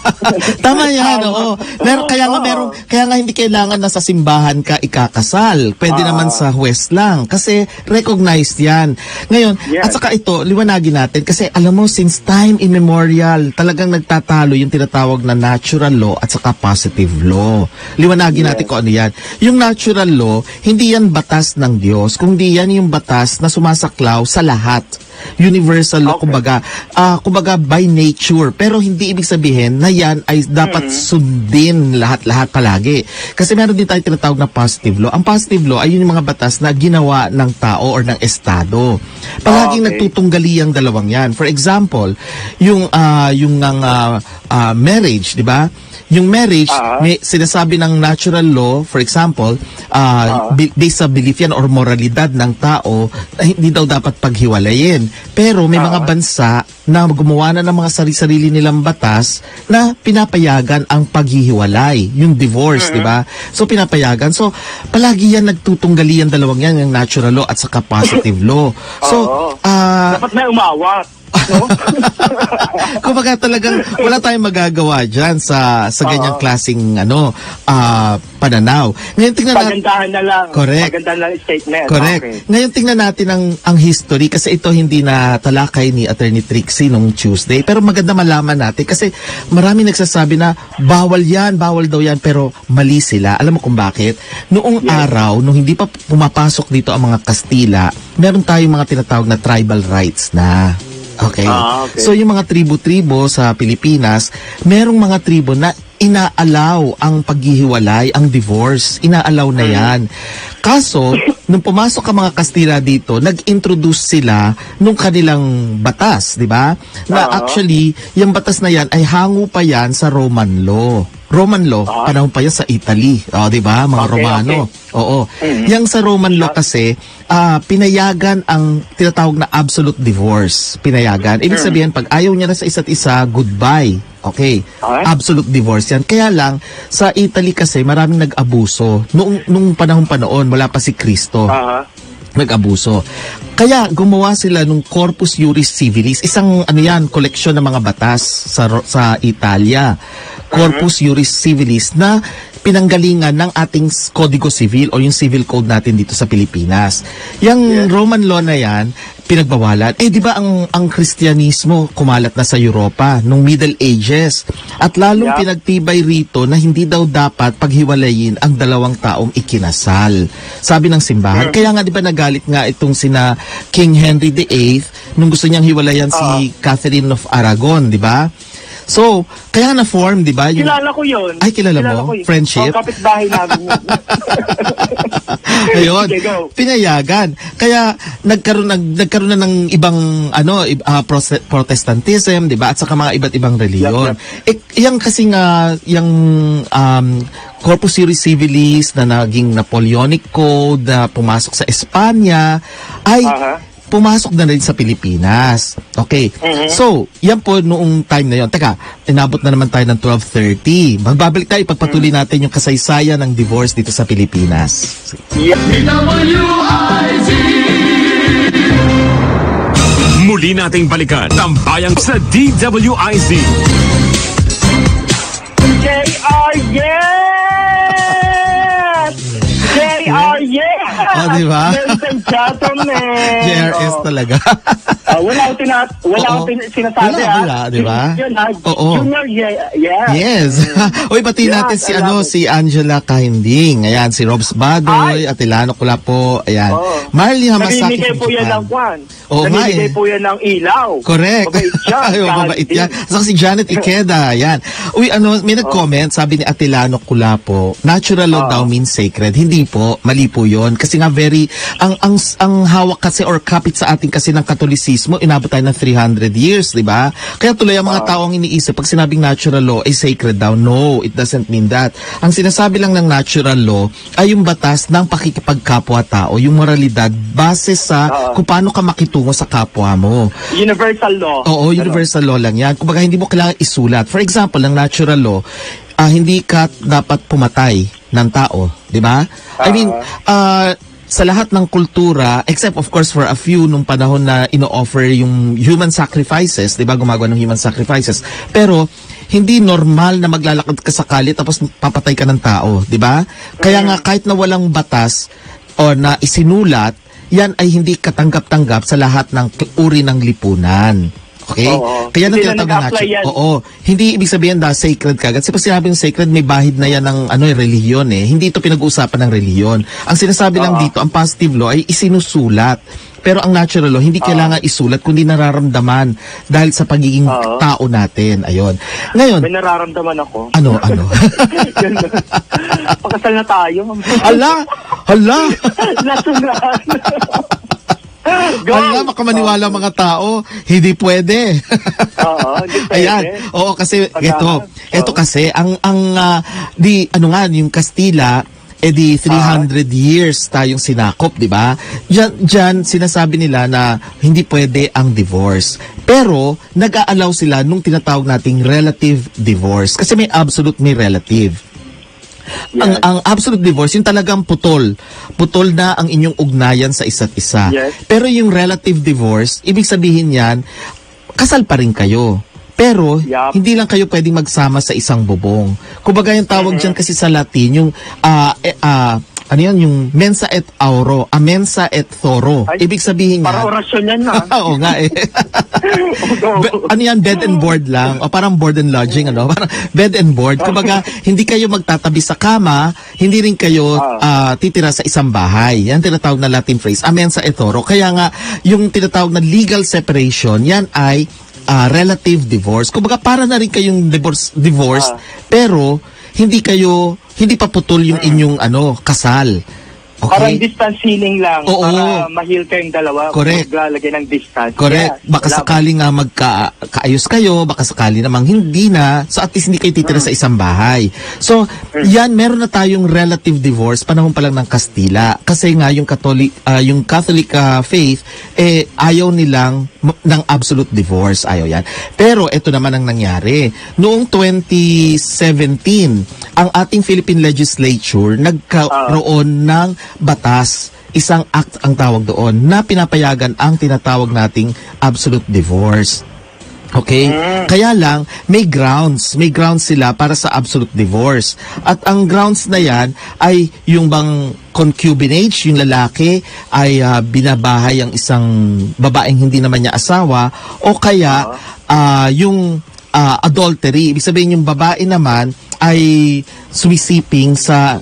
Tama yan, Tama. oo. Meron, kaya nga meron, kaya nga hindi kailangan na sa simbahan ka ikakasal. Pwede Ah. naman sa huwes lang kasi recognized yan. Ngayon, Yes. at saka ito, liwanagin natin kasi alam mo since time immemorial, talagang nagtatalo yung tinatawag na natural law at saka positive law. Liwanagin Yes. natin kung ano yan. Yung natural law, hindi yan batas ng Diyos, kundi yan yung batas na sumasaklaw sa lahat. Universal law, Okay. kumbaga, ah, kumbaga by nature. Pero hindi ibig sabihin na yan ay dapat Mm-hmm. sundin lahat-lahat palagi. Kasi meron din tayo tinatawag na positive law. Ang positive law ay yun yung mga batas na ginawa ng tao or ng estado. Palaging Okay. nagtutunggali ang dalawang yan. For example, yung ah, yung ng ah, ah, marriage, di ba? Yung marriage, Ah. may sinasabi ng natural law, for example, ah, bi- based sa belief yan or moralidad ng tao, hindi daw dapat paghiwalayin. Pero may mga Ah. bansa na gumawa na ng mga sarili-sarili nilang batas na pinapayagan ang paghihiwalay, yung divorce, di ba? So pinapayagan. So palagi yan nagtutunggali ang dalawang yan, yung natural law at saka positive law. So, ah, Dapat may umawat. No? Kumbaga talagang wala tayong magagawa dyan sa sa ganyang klasing ano ah, pananaw. Ngayon tingnan natin Pagandahan na lang. Correct. Pagandahan lang statement. Correct. Okay. Ngayon tingnan natin ang ang history kasi ito hindi na talakay ni Attorney Trixie nung Tuesday pero maganda malaman natin kasi marami nagsasabi na bawal yan, bawal daw yan pero mali sila. Alam mo kung bakit? Noong Yes. araw, nung hindi pa pumapasok dito ang mga Kastila, meron tayong mga tinatawag na tribal rights na. Okay. Ah, okay. So yung mga tribo-tribo sa Pilipinas, merong mga tribo na inaalaw ang paghihiwalay, ang divorce. Inaalaw na yan. Kaso, nung pumasok ang mga Kastila dito, nag-introduce sila nung kanilang batas, di ba? Na Oo. actually, yung batas na yan ay hango pa yan sa Roman law. Roman law, Ah. panahon pa yan sa Italy. O, di ba? Mga Okay, Romano. Oo. Mhm. Yang sa Roman law kasi, ah, pinayagan ang tinatawag na absolute divorce. Pinayagan. Ibig sabihin, pag ayaw niya na sa isa't isa, goodbye. Okay. Okay. Absolute divorce yan. Kaya lang, sa Italy kasi, maraming nag-abuso. Noong, nung panahon pa noon, wala pa si Kristo Aha. nag-abuso. Kaya gumawa sila ng Corpus Juris Civilis, isang ano yan, koleksyon ng mga batas sa sa Italia. Corpus Juris Civilis na pinanggalingan ng ating Kodigo Civil o yung civil code natin dito sa Pilipinas. Yung Roman law na yan, pinagbawalan. Eh di ba ang ang Kristyanismo kumalat na sa Europa nung Middle Ages at lalong Yeah. pinagtibay rito na hindi daw dapat paghiwalayin ang dalawang taong ikinasal. Sabi ng simbahan. Kaya nga di ba nagalit nga itong sina King Henry VIII nung gusto niyang hiwalayan si Catherine of Aragon, di ba? So, kaya na-form, di ba? Yung- Kilala ko yun. Ay, kilala mo? ko yun. Friendship? Oh, kapitbahay namin yun. Ayun, go. pinayagan. Kaya nagkaroon nag, nagkaroon na ng ibang ano prose- Protestantism, 'di ba? At saka mga iba't ibang reliyon. Eh, yang kasi nga yung um, Corpus Juris Civilis na naging Napoleonic Code na pumasok sa Espanya ay Aha. Pumasok na rin sa Pilipinas. Okay. Mhm. So, yan po noong time na yon. Teka, inabot na naman tayo ng 1230. Magbabalik tayo, ipagpatuloy natin yung kasaysayan ng divorce dito sa Pilipinas. Yeah. Muli nating balikan. Tambayang sa DWIZ. JR, yes! Oh, di ba? Ladies and gentlemen. JRS Oh. talaga. Ah, wala akong tina wala akong tin- sinasabi Wala, ha. wala, di ba? Ha? Oo. Junior, yeah. yeah. yes. Uy, pati Yeah, natin si ano it. si Angela Kahinding. Ayan, si Robs Badoy, Ay! Atilano Kulapo. Ayan. Oo. Marley Hamasaki. Namimigay po yan ng kwan. Oo eh. po yan ng ilaw. Correct. Mabait yan. Ay, mabait yan. Saka si Janet Ikeda, yan. Uy, ano, may nag-comment, sabi ni Atilano Kulapo, natural law daw means sacred. Hindi po, mali po yun. Kasi nga very, ang, ang, ang hawak kasi or kapit sa ating kasi ng katolisismo, inabot tayo ng 300 years, di ba? Kaya tuloy ang mga tao ang iniisip, pag sinabing natural law ay sacred daw. No, it doesn't mean that. Ang sinasabi lang ng natural law ay yung batas ng pakikipagkapwa-tao, yung moralidad, base sa Oo. kung paano ka makitungo sa kapwa mo. Universal law. Oo, universal law lang yan. Kumbaga, hindi mo kailangan isulat. For example, ng natural law, ah, hindi ka dapat pumatay ng tao. Di ba? I mean, ah, sa lahat ng kultura, except of course for a few nung panahon na ino-offer yung human sacrifices, di ba, gumagawa ng human sacrifices. Pero, hindi normal na maglalakad ka sa kali tapos papatay ka ng tao, di ba? Kaya nga, kahit na walang batas o na isinulat, yan ay hindi katanggap-tanggap sa lahat ng uri ng lipunan. Okay? Oo. Kaya nang Hindi na tinatawag na nag-apply natural. yan. Oo. Hindi ibig sabihin na sacred ka. Kasi pag sinabing sacred, may bahid na yan ng ano, eh, relihiyon eh. Hindi ito pinag-uusapan ng relihiyon. Ang sinasabi lang Oo. dito, ang positive law ay isinusulat. Pero ang natural law, hindi kailangan isulat, kundi nararamdaman dahil sa pagiging Oo. tao natin. Ayun. Ngayon, May nararamdaman ako. ano, ano? Yun. Pakasal na tayo. Hala! Hala! Nasunan. Go! Hala, makamaniwala mga tao. Hindi pwede. Oo, hindi pwede. Ayan. Oo, kasi ito, ito kasi ang ang ah, di ano nga yung Kastila eh di 300 years tayong sinakop, di ba? Diyan, diyan sinasabi nila na hindi pwede ang divorce. Pero nag-aalaw sila nung tinatawag nating relative divorce kasi may absolute may relative. Ang Yes. ang absolute divorce, yung talagang putol. Putol na ang inyong ugnayan sa isa't isa. Yes. Pero yung relative divorce, ibig sabihin yan, kasal pa rin kayo. Pero, Yup. hindi lang kayo pwedeng magsama sa isang bubong. Kumbaga yung tawag dyan kasi sa Latin, yung, eh, ah, ano yan, yung mensa et auro, a mensa et thoro. Ay, Ibig sabihin Para niya, orasyon yan na. Oo nga eh. Be- ano yan, bed and board lang? O parang board and lodging, ano? Parang bed and board. Kumbaga, hindi kayo magtatabi sa kama, hindi rin kayo ah, titira sa isang bahay. Yan tinatawag na Latin phrase, amen sa etoro. Kaya nga, yung tinatawag na legal separation, yan ay ah, relative divorce. Kumbaga para na rin kayong divorce divorce Ah. pero hindi kayo hindi pa putol yung inyong ano kasal. Parang Okay? distance healing lang. Oo. Para ma-heal kayong dalawa. Correct. Maglalagay ng distance. Correct. Yes, baka sakali nga magkaayos kayo, baka sakali namang hindi na. So at least hindi kayo titira Mm. sa isang bahay. So, yan meron na tayong relative divorce panahon pa lang ng Kastila. Kasi nga yung Catholic ah, yung Catholic ah, faith eh ayaw nilang ng absolute divorce, ayaw yan. Pero ito naman ang nangyari. Noong 2017, ang ating Philippine legislature nagkaroon ng batas isang act ang tawag doon na pinapayagan ang tinatawag nating absolute divorce. Okay? Kaya lang, may grounds. May grounds sila para sa absolute divorce. At ang grounds na yan ay yung bang concubinage, yung lalaki ay ah, binabahay ang isang babaeng hindi naman niya asawa o kaya ah, yung ah, adultery. Ibig sabihin yung babae naman ay sumisiping sa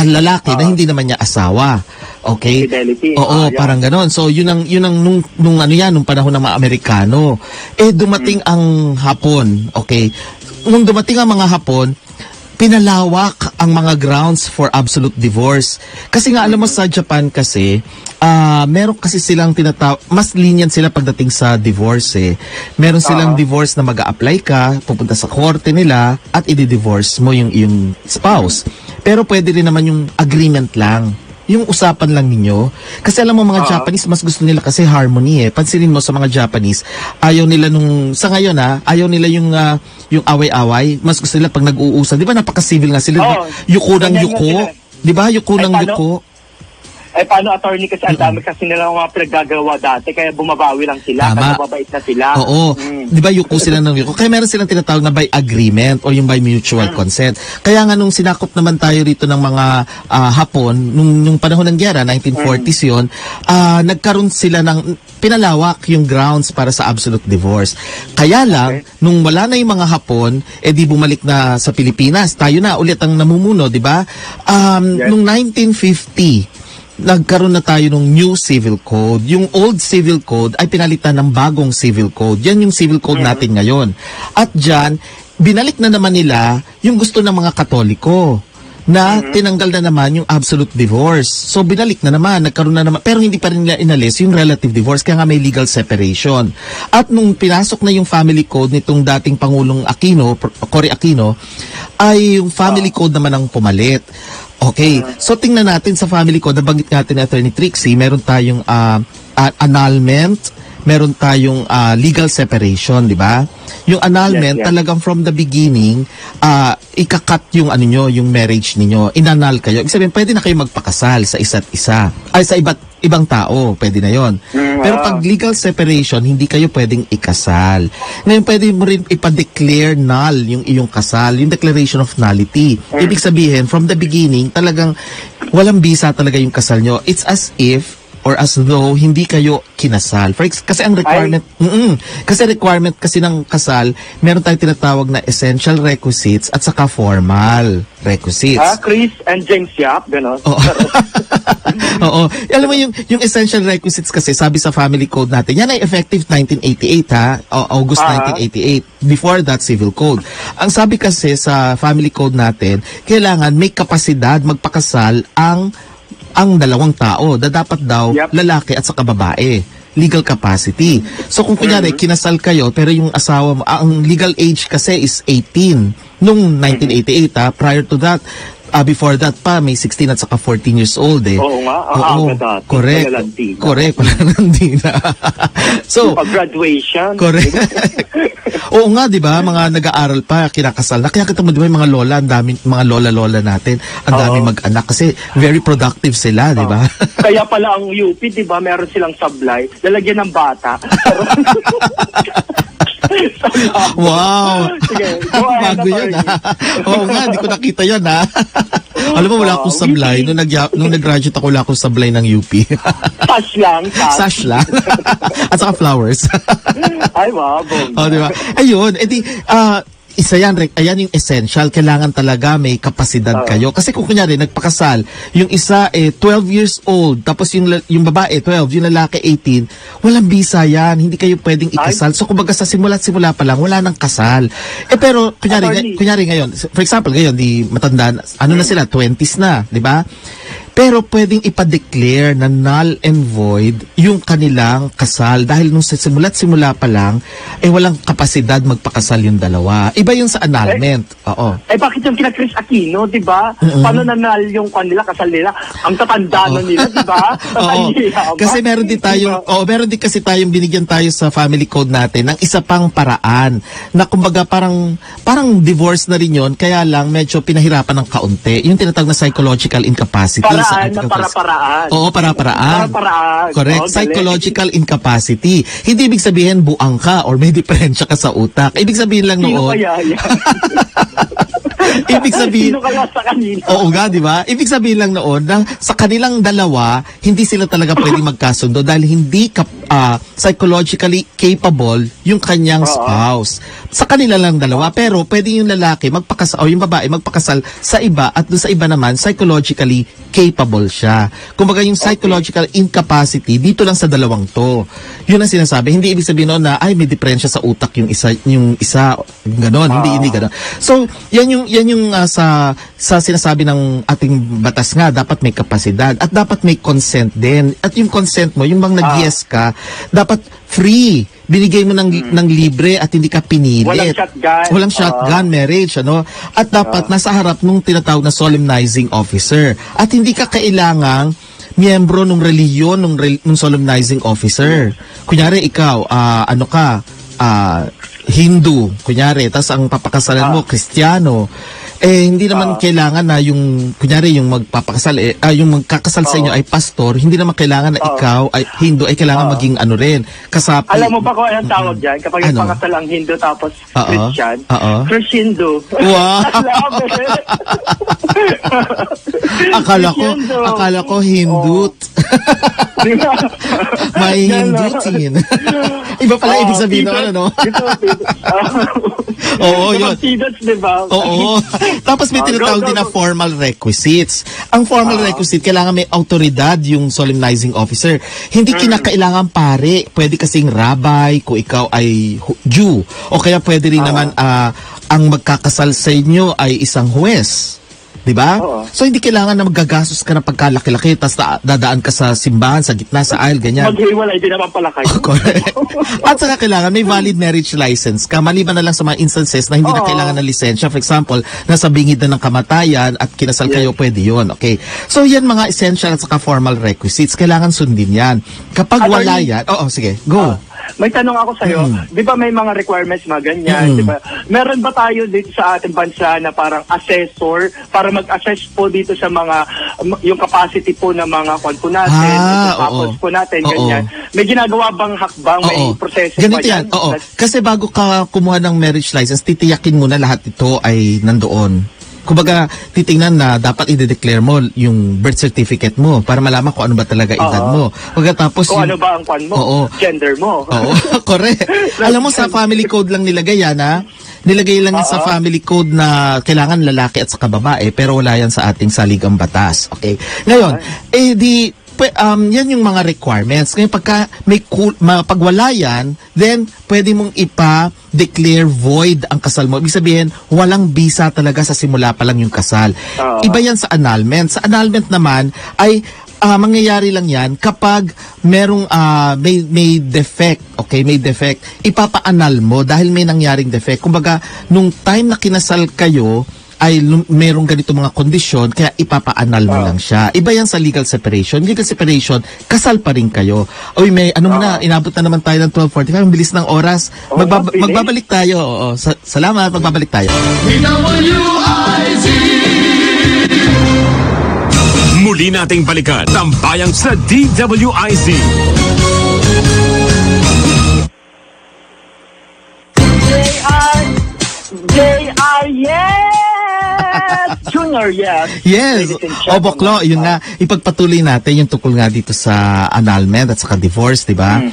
ang lalaki na hindi naman niya asawa. Okay? Infidelity. Oo, Ah, yeah. parang ganon. So, yun ang, yun ang nung, nung ano yan, nung panahon ng mga Amerikano. Eh, dumating ang Hapon, okay? Nung dumating ang mga Hapon, pinalawak ang mga grounds for absolute divorce. Kasi nga, alam mo sa Japan kasi, ah meron kasi silang tinatawag, mas lenient sila pagdating sa divorce eh. Meron silang divorce na mag apply ka, pupunta sa korte nila, at i-divorce mo yung, yung spouse. Pero pwede rin naman yung agreement lang yung usapan lang ninyo. Kasi alam mo mga Ah. Japanese, mas gusto nila kasi harmony eh. Pansinin mo sa mga Japanese, ayaw nila nung, sa ngayon ah, ayaw nila yung, ah, yung away-away. Mas gusto nila pag nag-uusa. Di ba napaka-civil nga sila? Ba? Yuko ng yuko. Di ba? Yuko ng yuko. Eh, paano attorney kasi ang dami kasi nila mga pinaggagawa dati, kaya bumabawi lang sila, Tama. kaya mababait na sila. Oo. Mm. Di ba yuko sila ng yuko? Kaya meron silang tinatawag na by agreement or yung by mutual consent. Kaya nga nung sinakop naman tayo rito ng mga ah, Hapon, nung, nung panahon ng gyera, 1940s yun, ah, nagkaroon sila ng pinalawak yung grounds para sa absolute divorce. Kaya lang, nung wala na yung mga Hapon, eh di bumalik na sa Pilipinas. Tayo na ulit ang namumuno, di ba? Um, Yes. Nung 1950, nagkaroon na tayo ng new civil code. Yung old civil code ay pinalitan ng bagong civil code. Yan yung civil code natin ngayon. At dyan, binalik na naman nila yung gusto ng mga katoliko na tinanggal na naman yung absolute divorce. So binalik na naman, nagkaroon na naman, pero hindi pa rin nila inalis yung relative divorce, kaya nga may legal separation. At nung pinasok na yung family code nitong dating Pangulong Aquino, Cory Aquino, ay yung family code naman ang pumalit. Okay, so tingnan natin sa family code, nabanggit natin ni Attorney Trixie, meron tayong ah, ah, annulment, meron tayong ah, legal separation, di ba? Yung annulment, Yes, yes. talagang from the beginning, ah ikakat yung ano nyo, yung marriage ninyo, inanal kayo. Ibig sabihin, pwede na kayo magpakasal sa isa't isa. Ay, sa iba't ibang tao, pwede na yon. Mm, Pero ah. pag legal separation, hindi kayo pwedeng ikasal. Ngayon, pwede mo rin ipa-declare null yung iyong kasal, yung declaration of nullity. Ibig sabihin, from the beginning, talagang walang bisa talaga yung kasal nyo. It's as if or as though hindi kayo kinasal. For ex- kasi ang requirement, Mm-mm. kasi requirement kasi ng kasal, meron tayong tinatawag na essential requisites at saka formal requisites. Ha, Chris and James Yap, gano'n. Oo. Oo. Alam mo yung yung essential requisites kasi sabi sa family code natin, yan ay effective 1988 ha, O- August Ah. 1988. Before that civil code. Ang sabi kasi sa family code natin, kailangan may kapasidad magpakasal ang ang dalawang tao. Da dapat daw Yep. lalaki at saka babae legal capacity. So kung kunyari, kinasal kayo, pero yung asawa mo, ah, ang legal age kasi is 18 nung 1988 ha. Prior to that, ah, before that pa, may 16 at saka 14 years old eh. Oo nga, ang aga dati. Correct. Correct, malalandi na. so, Pag-graduation. Correct. Oo nga, 'di ba? Mga nag-aaral pa, kinakasal na. Kaya kita mo 'di ba yung mga lola, ang dami mga lola-lola natin, ang dami Oo. mag-anak kasi very productive sila, 'di ba? Kaya pala ang UP, di ba, meron silang sablay, lalagyan ng bata. Pero- wow. Sige, go ahead, Bago yun, ha? Oo nga, hindi ko nakita yun, ha? Alam mo, wala akong sablay. Nung, nag nung nag-graduate ako, wala akong sablay ng UP. Sash lang, sash. Sash lang. At saka flowers. Ay, wow, bongga. oh, di ba? Ayun, edi, ah, isa yan, Rick, ayan yung essential. Kailangan talaga may kapasidad Oo. kayo. Kasi kung kunyari, nagpakasal, yung isa eh 12 years old, tapos yung, yung babae 12, yung lalaki 18, walang visa yan. Hindi kayo pwedeng ikasal. So kumbaga sa simula't simula pa lang, wala nang kasal. Eh pero, kunyari, kunyari ngayon, for example, ngayon, di matanda, ano na sila, 20s na, di ba? Pero pwedeng ipa-declare na null and void yung kanilang kasal dahil nung sa simula't simula pa lang, eh walang kapasidad magpakasal yung dalawa. Iba yun sa annulment. Oo. Eh bakit yung kina Chris Aquino, di ba? Mm-mm. Paano nanal yung kanila, kasal nila? Ang tatanda na nila, di ba? Oo. Kasi meron din tayong, Diba? oo, meron din kasi tayong binigyan tayo sa family code natin ng isa pang paraan na kumbaga parang parang divorce na rin yon kaya lang medyo pinahirapan ng kaunti. Yung tinatawag na psychological incapacity. Paraan na para-paraan. Oo, para-paraan. Para-paraan. Correct. Oh, galing. Psychological incapacity. Hindi ibig sabihin buang ka or may diferensya ka sa utak. Ibig sabihin lang Sino noon. kaya yan? Ibig sabihin, Sino kaya sa kanila? Oo nga, di ba? Ibig sabihin lang noon na sa kanilang dalawa, hindi sila talaga pwedeng magkasundo dahil hindi ka, ah, psychologically capable yung kanyang Oo. spouse. Sa kanila lang dalawa, pero pwede yung lalaki magpakasal, o yung babae magpakasal sa iba at doon sa iba naman, psychologically capable siya. Kumbaga yung psychological incapacity, dito lang sa dalawang to. Yun ang sinasabi. Hindi ibig sabihin noon na, ay, may diferensya sa utak yung isa, yung isa, ganon. Hindi, Ah. hindi ganon. So, yan yung yan yung ah, sa sa sinasabi ng ating batas nga dapat may kapasidad at dapat may consent din. At yung consent mo, yung bang nag-yes ka, dapat free. Binigay mo ng ng libre at hindi ka pinilit. Walang shotgun. Walang shotgun marriage, ano? At dapat nasa harap nung tinatawag na solemnizing officer. At hindi ka kailangang miyembro nung reliyon nung, rel- nung solemnizing officer. Kunyari ikaw, ah, ano ka, ah, Hindu, kunyari, tas ang papakasalan mo, Kristiyano, eh hindi naman kailangan na yung kunyari yung magpapakasal eh ah, yung magkakasal sa inyo ay pastor, hindi naman kailangan na Oo. ikaw ay Hindu ay kailangan maging ano rin, kasapi. Alam mo ba kung anong tawag dyan? Kapag Ano? pakasal ang Hindu tapos Oo. Christian? Oo. Christindo. Wow. Akala ko, akala ko Hindut. Di ba? May no? Hindutin. Iba pala Oo, ibig sabihin nun, ano? Tidots. Oo, Kapag yun. Tidots, di ba? Oo. Tapos may Oh, tinatawag din na formal requisites. Ang formal requisite, kailangan may autoridad yung solemnizing officer. Hindi Hmm. kinakailangan pare. Pwede kasing rabbi kung ikaw ay Jew. O kaya pwede rin naman ah, ang magkakasal sa inyo ay isang huwes. Di ba? So hindi kailangan na magagastos ka ng pagkalaki-laki tapos da- dadaan ka sa simbahan, sa gitna, sa aisle, ganyan. Maghiwalay din naman pala kayo. Correct. At saka kailangan may valid marriage license ka. Maliban na lang sa mga instances na hindi na Oo. kailangan ng lisensya. For example, nasa bingid na ng kamatayan at kinasal kayo, pwede yun. Okay. So yan mga essential at saka formal requisites. Kailangan sundin yan. Kapag Attorney- wala yan, oo, sige, go. May tanong ako sa'yo, Mm. di ba may mga requirements mga ganyan, Mm. di ba? Meron ba tayo dito sa ating bansa na parang assessor para mag-assess po dito sa mga, yung capacity po ng mga kwan po natin, Ah, tapos po natin, Oo. ganyan. May ginagawa bang hakbang, may Oo. proseso Ganito yan. Oo. Kasi bago ka kumuha ng marriage license, titiyakin mo na lahat ito ay nandoon. Kumbaga, titingnan na dapat i-declare mo yung birth certificate mo para malaman kung ano ba talaga edad mo. Pagkatapos Kung yung- ano ba ang kwan mo, Oo. gender mo. Oo, correct. Alam mo sa family code lang nilagay yan ha. Nilagay lang yan sa family code na kailangan lalaki at saka babae pero wala yan sa ating saligang batas. Okay. Ngayon, eh di um, yan yung mga requirements. Ngayon pagka may cool, ma, pag wala yan, then pwede mong ipa-declare void ang kasal mo. Ibig sabihin, walang visa talaga sa simula pa lang yung kasal. Oo. Iba yan sa annulment. Sa annulment naman ay ah, mangyayari lang yan kapag merong ah, may, may defect, okay, may defect, ipapa-annul mo dahil may nangyaring defect. Kumbaga, nung time na kinasal kayo, ay merong ganito mga kondisyon, kaya ipapa-annul mo Ah. lang siya. Iba yan sa legal separation. Legal separation, kasal pa rin kayo. Oy, may, ano mo na, inabot na naman tayo ng 12.45, ang bilis ng oras. Oo, Magbab- bilis. magbabalik tayo. Oo, Sa- salamat, magbabalik tayo. Muli nating balikan Tambayang sa DWIZ. JR, JR, yes! Junior, yes! Yes. O Boklo, yun nga, ipagpatuloy natin yung tukol nga dito sa annulment at saka divorce, di ba? Hmm.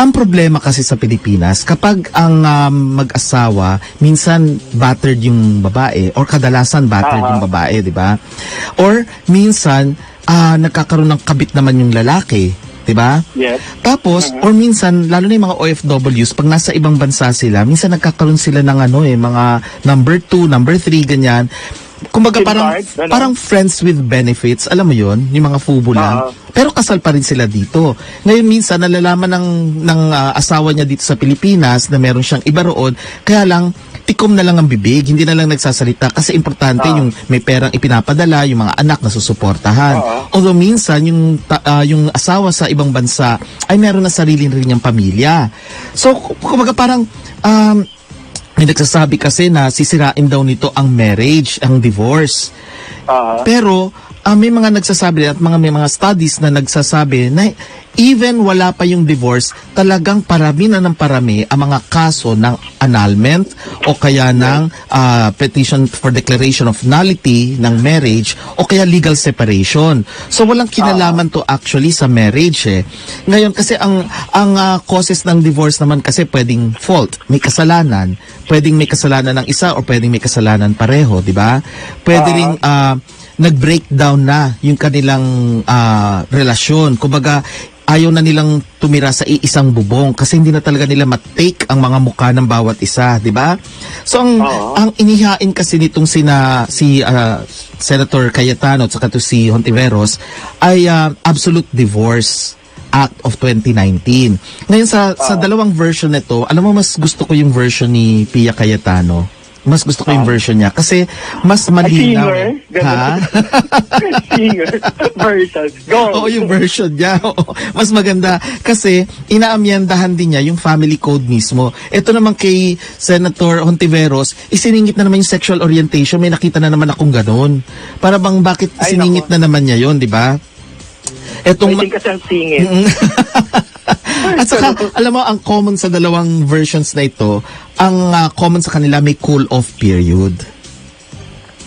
Ang problema kasi sa Pilipinas, kapag ang um, mag-asawa, minsan battered yung babae or kadalasan battered Aha. yung babae, di ba? Or minsan ah, nagkakaroon ng kabit naman yung lalaki, di ba? Yes. Tapos, or minsan, lalo na yung mga OFWs, pag nasa ibang bansa sila, minsan nagkakaroon sila ng ano eh, mga number 2, number 3, ganyan. Kumbaga SIM parang, card, ano? parang friends with benefits, alam mo yon yung mga fubo lang. Ah. Pero kasal pa rin sila dito. Ngayon minsan, nalalaman ng, ng ah, asawa niya dito sa Pilipinas na meron siyang iba roon, kaya lang, tikom na lang ang bibig, hindi na lang nagsasalita kasi importante Ah. yung may perang ipinapadala, yung mga anak na susuportahan. Oo. Although minsan yung ah, yung asawa sa ibang bansa ay meron na sarili rin niyang pamilya. So kumbaga parang um, may nagsasabi kasi na sisirain daw nito ang marriage, ang divorce. Ah, Pero ah, may mga nagsasabi at mga may mga studies na nagsasabi na even wala pa yung divorce, talagang parami na ng parami ang mga kaso ng annulment o kaya ng ah, petition for declaration of nullity ng marriage o kaya legal separation. So walang kinalaman to actually sa marriage eh. Ngayon kasi ang ang ah, causes ng divorce naman kasi pwedeng fault, may kasalanan, pwedeng may kasalanan ng isa o pwedeng may kasalanan pareho, di ba? Pwede ring ah, nag-breakdown na yung kanilang ah, relasyon. Kumbaga, ayaw na nilang tumira sa iisang bubong kasi hindi na talaga nila matake ang mga mukha ng bawat isa, di ba? So ang Oo. ang inihain kasi nitong sina si ah, Senator Cayetano at saka to si Hontiveros ay ah, absolute divorce Act of 2019. Ngayon sa sa dalawang version nito, alam mo mas gusto ko yung version ni Pia Cayetano. Mas gusto ko yung version niya kasi mas malinaw. singer? Ha? singer version. Go. Oo, yung version niya. Oo. Mas maganda kasi inaamyendahan din niya yung family code mismo. Ito naman kay Senator Hontiveros, isiningit na naman yung sexual orientation. May nakita na naman akong ganun. Para bang bakit Ay, isiningit nako. na naman niya yon di ba? Etong Pwede kasi ang singit. At saka, alam mo, ang common sa dalawang versions na ito, ang ah, common sa kanila may cool-off period.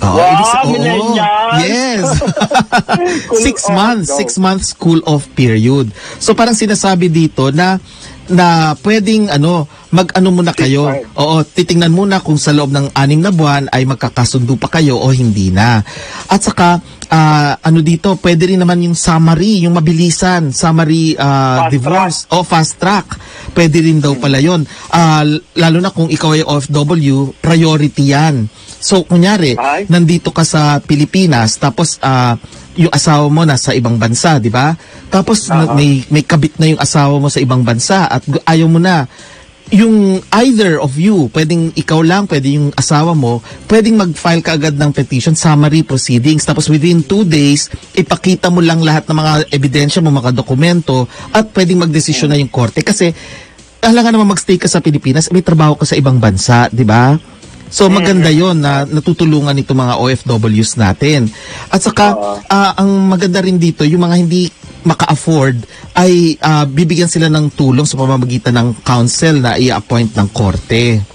Oo, Wow, ibig sa- millennials! Yes. Cool six off, months, go. six months cool-off period. So parang sinasabi dito na na pwedeng ano mag-ano muna kayo. Oo, titingnan muna kung sa loob ng anim na buwan ay magkakasundo pa kayo o hindi na. At saka ah, ano dito, pwede rin naman yung summary, yung mabilisan, summary ah, Fast divorce o fast track. Pwede rin daw pala 'yon. Ah, lalo na kung ikaw ay OFW, priority 'yan. So kunyari, Ay. nandito ka sa Pilipinas tapos ah, yung asawa mo nasa ibang bansa, di ba? Tapos Oo. may may kabit na yung asawa mo sa ibang bansa at ayaw mo na yung either of you, pwedeng ikaw lang, pwede yung asawa mo, pwedeng mag-file ka agad ng petition, summary proceedings. Tapos within two days, ipakita mo lang lahat ng mga ebidensya mo, mga dokumento, at pwedeng magdesisyon na yung korte. Kasi, alam naman magstay ka sa Pilipinas, may trabaho ka sa ibang bansa, di ba? So maganda 'yon na natutulungan itong mga OFWs natin. At saka ah, ang maganda rin dito yung mga hindi maka-afford ay ah, bibigyan sila ng tulong sa pamamagitan ng council na i-appoint ng korte.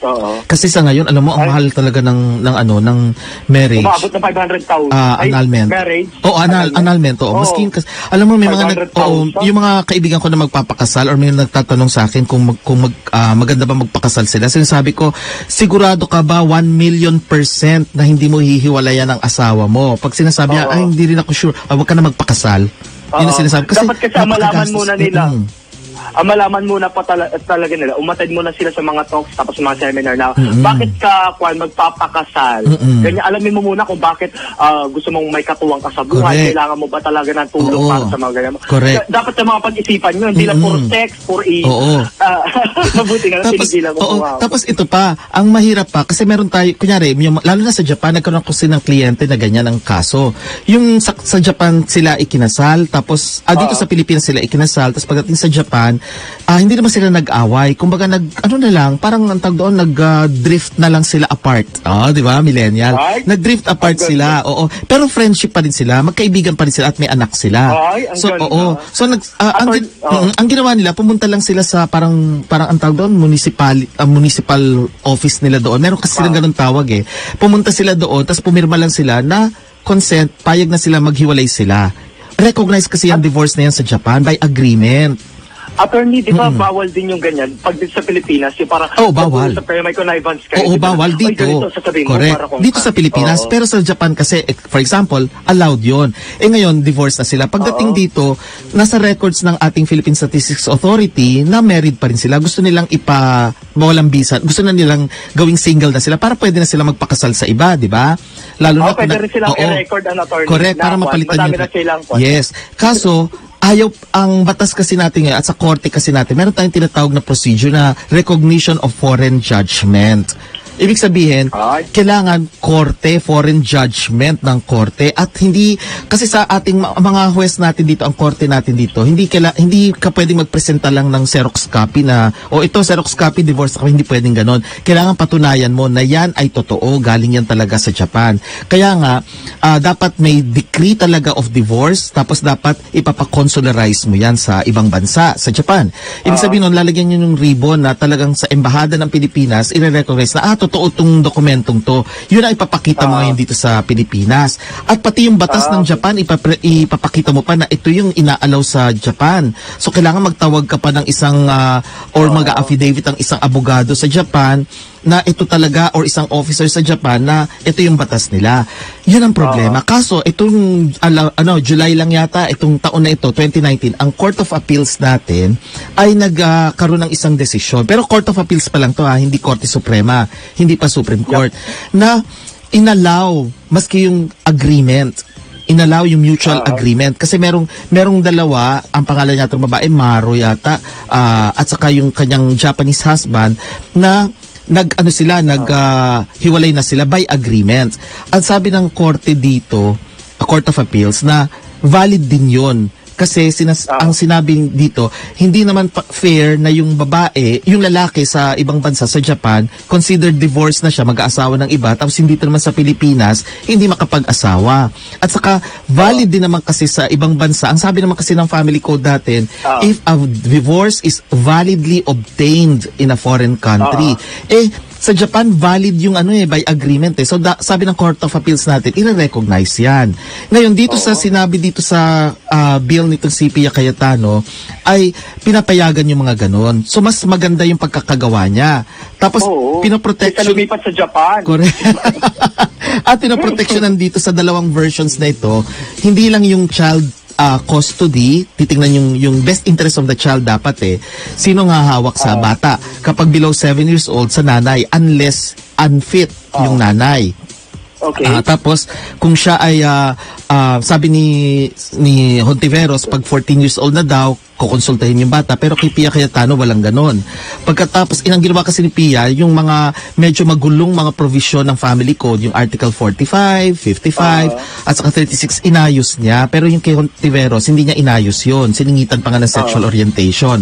Oo. Kasi sa ngayon, alam mo, ang Ay. mahal talaga ng ng ano ng marriage. Umabot ng 500,000. Ah, Ay, annulment. Marriage. Oo, anal, annulment. Oo. Oo. Maski, kas- alam mo, may mga, nag, 500,000. oo, yung mga kaibigan ko na magpapakasal or may nagtatanong sa akin kung, mag, kung mag, ah, maganda ba magpakasal sila. Sinasabi ko, sigurado ka ba 1 million percent na hindi mo hihiwalayan ang asawa mo? Pag sinasabi niya, Oo. ay, hindi rin ako sure, ah, wag ka na magpakasal. Yun ang sinasabi. Dapat kasi malaman napakagastos. muna nila. Mm-mm. Ang malaman muna pa tala- talaga nila, umatid muna sila sa mga talks tapos mga seminar na Mm-mm. bakit ka kwan magpapakasal. Mm-mm. Ganyan alamin mo muna kung bakit ah, gusto mong may katuwang ka sa buhay, Correct. kailangan mo ba talaga ng tulong Oo. para sa mga ganyan. Correct. Da- dapat sa mga pag-isipan nyo, hindi lang Mm-mm. puro sex, puro i. Oo. Ah, mabuti nga tapos, pinigilan ko. oo, wow. tapos ito pa, ang mahirap pa, kasi meron tayo, kunyari, yung, lalo na sa Japan, nagkaroon ako ng kliyente na ganyan ang kaso. Yung sa, sa Japan sila ikinasal, tapos, ah, dito Oo. sa Pilipinas sila ikinasal, tapos pagdating sa Japan, ah, hindi naman sila nag-away. Kumbaga, nag, ano na lang, parang ang tawag doon, nag-drift na lang sila apart. Oh, di ba, millennial? Ay, Nag-drift apart ang sila, oo. Pero friendship pa rin sila, magkaibigan pa rin sila at may anak sila. Ay, ang so, ganda. oo. So, nag, ah, ang, gin- oo. Mm, ang ginawa nila, pumunta lang sila sa parang parang ang tawag doon, municipal ah, municipal office nila doon. Meron kasi silang Ah. ganun tawag eh. Pumunta sila doon, tapos pumirma lang sila na consent, payag na sila maghiwalay sila. Recognize kasi yung divorce na yan sa Japan by agreement. Attorney, di ba bawal din yung ganyan? Pag dito sa Pilipinas, yung parang... Oo, bawal. Sa may connivance kayo. Oo, di ba? bawal Ay, dito. ganito, sasabihin mo, Correct. para kung- Dito sa Pilipinas, Oo. pero sa Japan kasi, eh, for example, allowed yon. Eh ngayon, divorce na sila. Pagdating dito, nasa records ng ating Philippine Statistics Authority na married pa rin sila. Gusto nilang ipa mawalang visa. Gusto na nilang gawing single na sila para pwede na sila magpakasal sa iba, di ba? Lalo Oo, na kung pwede na- rin silang Oo. i-record ang attorney. Correct, na para kwan. mapalitan Madami yung... na silang. Yes. Kaso, ayaw, ang batas kasi natin at sa korte kasi natin, meron tayong tinatawag na procedure na recognition of foreign judgment. Ibig sabihin, Ay. kailangan korte, foreign judgment ng korte at hindi kasi sa ating mga huwes natin dito, ang korte natin dito, hindi kaila, hindi ka pwedeng magpresenta lang ng Xerox copy na o ito Xerox copy divorce ako, hindi pwedeng ganon. Kailangan patunayan mo na yan ay totoo, galing yan talaga sa Japan. Kaya nga ah, dapat may decree talaga of divorce tapos dapat ipapakonsularize mo yan sa ibang bansa, sa Japan. Ibig sabihin nun, lalagyan nyo yung ribbon na talagang sa embahada ng Pilipinas, i-recognize na, ah, totoo tong dokumentong to. Yun ay ipapakita mo ngayon dito sa Pilipinas. At pati yung batas ng Japan, ipapre- ipapakita mo pa na ito yung inaalaw sa Japan. So, kailangan magtawag ka pa ng isang, ah, or mag-affidavit ang isang abogado sa Japan na ito talaga or isang officer sa Japan na ito yung batas nila. Yun ang problema. Kaso itong ala- ano July lang yata itong taon na ito 2019 ang Court of Appeals natin ay nagkaroon ng isang desisyon. Pero Court of Appeals pa lang to ha, hindi Korte Suprema, hindi pa Supreme Court na inallow maski yung agreement inallow yung mutual agreement kasi merong merong dalawa ang pangalan niya ng babae Maro yata ah, at saka yung kanyang Japanese husband na nag ano sila nag ah, hiwalay na sila by agreement. At sabi ng korte dito a court of appeals na valid din yon kasi sinas- ang sinabing dito, hindi naman fair na yung babae, yung lalaki sa ibang bansa sa Japan, considered divorced na siya, mag-aasawa ng iba, tapos hindi naman sa Pilipinas, hindi makapag-asawa. At saka, valid din naman kasi sa ibang bansa, ang sabi naman kasi ng family code natin, Ah. if a divorce is validly obtained in a foreign country, eh, sa Japan, valid yung ano eh, by agreement eh. So, da- sabi ng Court of Appeals natin, i-recognize yan. Ngayon, dito sa sinabi dito sa ah, bill nitong Pia Cayetano, ay pinapayagan yung mga ganon. So, mas maganda yung pagkakagawa niya. Tapos, Oo. pinoprotection... Lumipat sa Japan. Correct. At pinoproteksyonan dito sa dalawang versions na ito, hindi lang yung child ah, custody, titingnan yung yung best interest of the child dapat eh. Sino nga hawak sa bata? Kapag below 7 years old sa nanay unless unfit yung nanay. Okay. Ah, tapos kung siya ay ah, ah, sabi ni ni Hontiveros pag 14 years old na daw kukonsultahin yung bata pero kay Pia Cayetano walang ganon. Pagkatapos inang ginawa kasi ni Pia yung mga medyo magulong mga provision ng family code yung article 45, 55 at saka 36 inayos niya pero yung kay Hontiveros hindi niya inayos yon siningitan pa nga ng sexual orientation.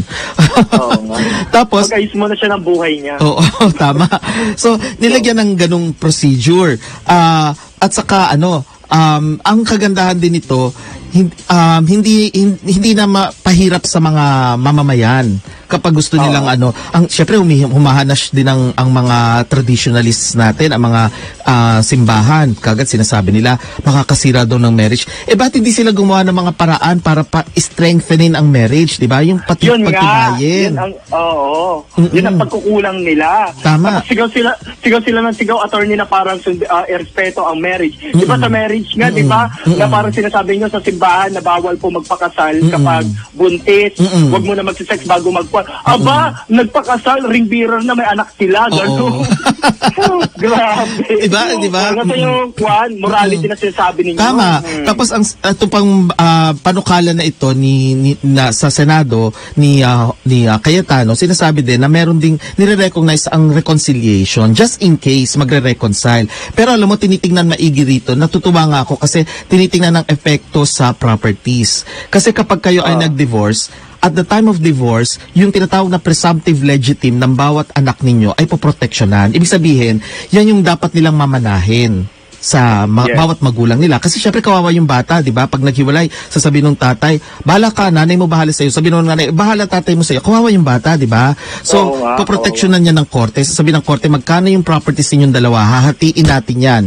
Oo nga. Tapos Pag-ayos mo na siya ng buhay niya. Oo, tama. So, nilagyan ng ganung procedure. Ah, at saka ano, um, ang kagandahan din nito, hindi, um, hindi, hin- hindi na mapahirap sa mga mamamayan kapag gusto nilang ano, ang syempre humi, humahanas din ang ang mga traditionalists natin, ang mga ah, simbahan. Kagad sinasabi nila makakasira daw ng marriage. Eh bakit hindi sila gumawa ng mga paraan para pa strengthenin ang marriage, 'di ba? Yung pati Yun nga. pagtibayin. Yun ang, oo. Mm-mm. Yun ang pagkukulang nila. Tama. Tapos sigaw sila, sigaw sila ng sigaw attorney na parang sundi, ah, irespeto ang marriage. Di ba sa marriage nga, di ba? Na parang sinasabi nyo sa simbahan na bawal po magpakasal kapag buntis. Mm-mm. Huwag mo na magsisex bago magpa... Aba, nagpakasal, ring bearer na may anak sila. Oo. Gano'n. Grabe. Diba? Diba? Ano yung kwan, morality na sinasabi ninyo. Tama. Mm. Tapos ang ito pang ah, panukala na ito ni, ni na sa Senado ni ah, ni ah, Cayetano, sinasabi din na meron ding nire-recognize ang reconciliation just in case magre-reconcile. Pero alam mo tinitingnan maigi rito, natutuwa nga ako kasi tinitingnan ng epekto sa properties. Kasi kapag kayo ay nag-divorce, at the time of divorce, yung tinatawag na presumptive legitime ng bawat anak ninyo ay poproteksyonan. Ibig sabihin, yan yung dapat nilang mamanahin sa ma- Yes. bawat magulang nila. Kasi syempre kawawa yung bata, di ba? Pag naghiwalay, sasabihin ng tatay, bahala ka, nanay mo bahala sa'yo. Sabihin ng nanay, bahala tatay mo sa'yo. Kawawa yung bata, di ba? So, Oo nga, poproteksyonan niya ng korte. Sasabihin ng korte, magkano yung properties ninyong dalawa, hahatiin natin yan.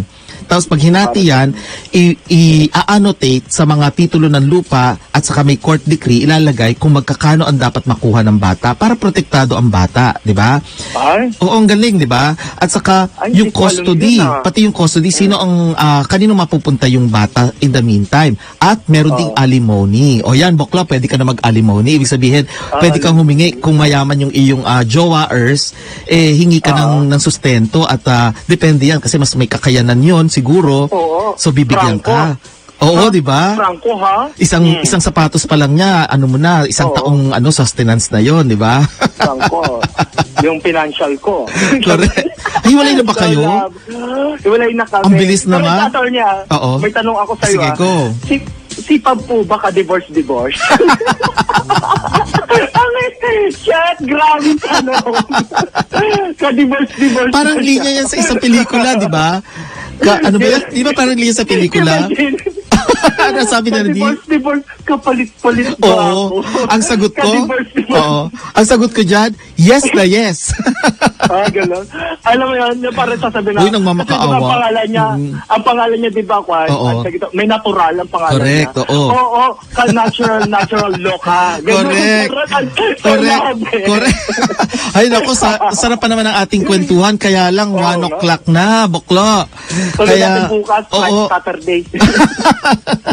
Tapos pag hinati yan, i-annotate sa mga titulo ng lupa at saka may court decree, ilalagay kung magkakano ang dapat makuha ng bata para protektado ang bata, di ba? Oo, ang galing, di ba? At saka, Ay, yung custody, yun, ah. pati yung custody, sino ang, ah, kanino mapupunta yung bata in the meantime? At meron ding alimony. O yan, Bokla, pwede ka na mag-alimony. Ibig sabihin, pwede kang humingi kung mayaman yung iyong uh, jowaers, eh, hingi ka ng, ng sustento at ah, depende yan kasi mas may kakayanan yon siguro. Oo. So, bibigyan Franco. ka. Oo, di ba? Franco ha? Isang Hmm, isang sapatos pa lang niya, ano mo na, isang Oo. taong ano sustenance na 'yon, di ba? Franco. yung financial ko. Correct. Ay, walay na ba kayo? So, Hiwalay na kami. Ang bilis Pero naman. itatanong niya, Oo. May tanong ako sa'yo Sige, ah. go. Si, si Pab po ba ka-divorce-divorce? Shit, grabe tanong. ka-divorce-divorce. Parang linya yan sa isang pelikula, di ba? Ka, ano ba yan? Di ba parang linya sa pelikula? ano sabi na ni Divorce, divorce, kapalit-palit ba Oo. ako? Ang sagot ko, Ka-divorce, divorce. oo. Ang sagot ko dyan, yes na yes. ah, gano'n. Alam mo yun, yung parang sasabihin na, Uy, nagmamakaawa. Kasi diba ang pangalan niya, Mm. ang pangalan niya, di ba, Kwan? Oo. Ang may natural ang pangalan Correct, niya. oo. Oo, ka-natural, natural law ka. Ganun. Correct. Correct. Correct. Ay, naku, sa, sarap pa naman ang ating kwentuhan. Kaya lang, Oo, 1 no? o'clock na, buklo. Tuloy natin bukas, oo. Saturday.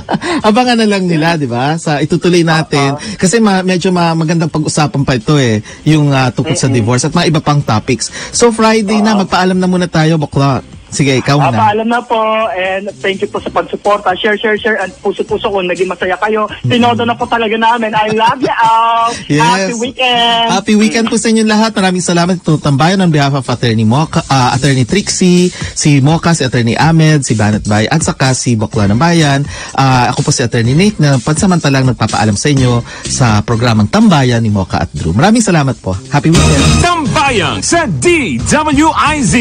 Abangan na lang nila, 'di ba? Sa itutuloy natin kasi ma- medyo ma- magandang pag-usapan pa ito eh, yung ah, tungkol sa divorce at mga iba pang topics. So Friday na magpaalam na muna tayo, bakla. Sige, ikaw Ah, na. paalam na po and thank you po sa pagsuporta. Share, share, share and puso-puso kung naging masaya kayo. Tinodo na po talaga namin. I love you all. Mm-hmm. Yes. Happy weekend. Happy weekend po sa inyo lahat. Maraming salamat ito tambayan on behalf of Attorney Mocha, ah, Attorney Trixie, si Mocha, si Attorney Ahmed, si Banat Bay, at saka si Bokla ng Bayan. Ah, ako po si Attorney Nate na pansamantalang nagpapaalam sa inyo sa programang Tambayan ni Mocha at Drew. Maraming salamat po. Happy weekend. Tambayan sa DWIZ.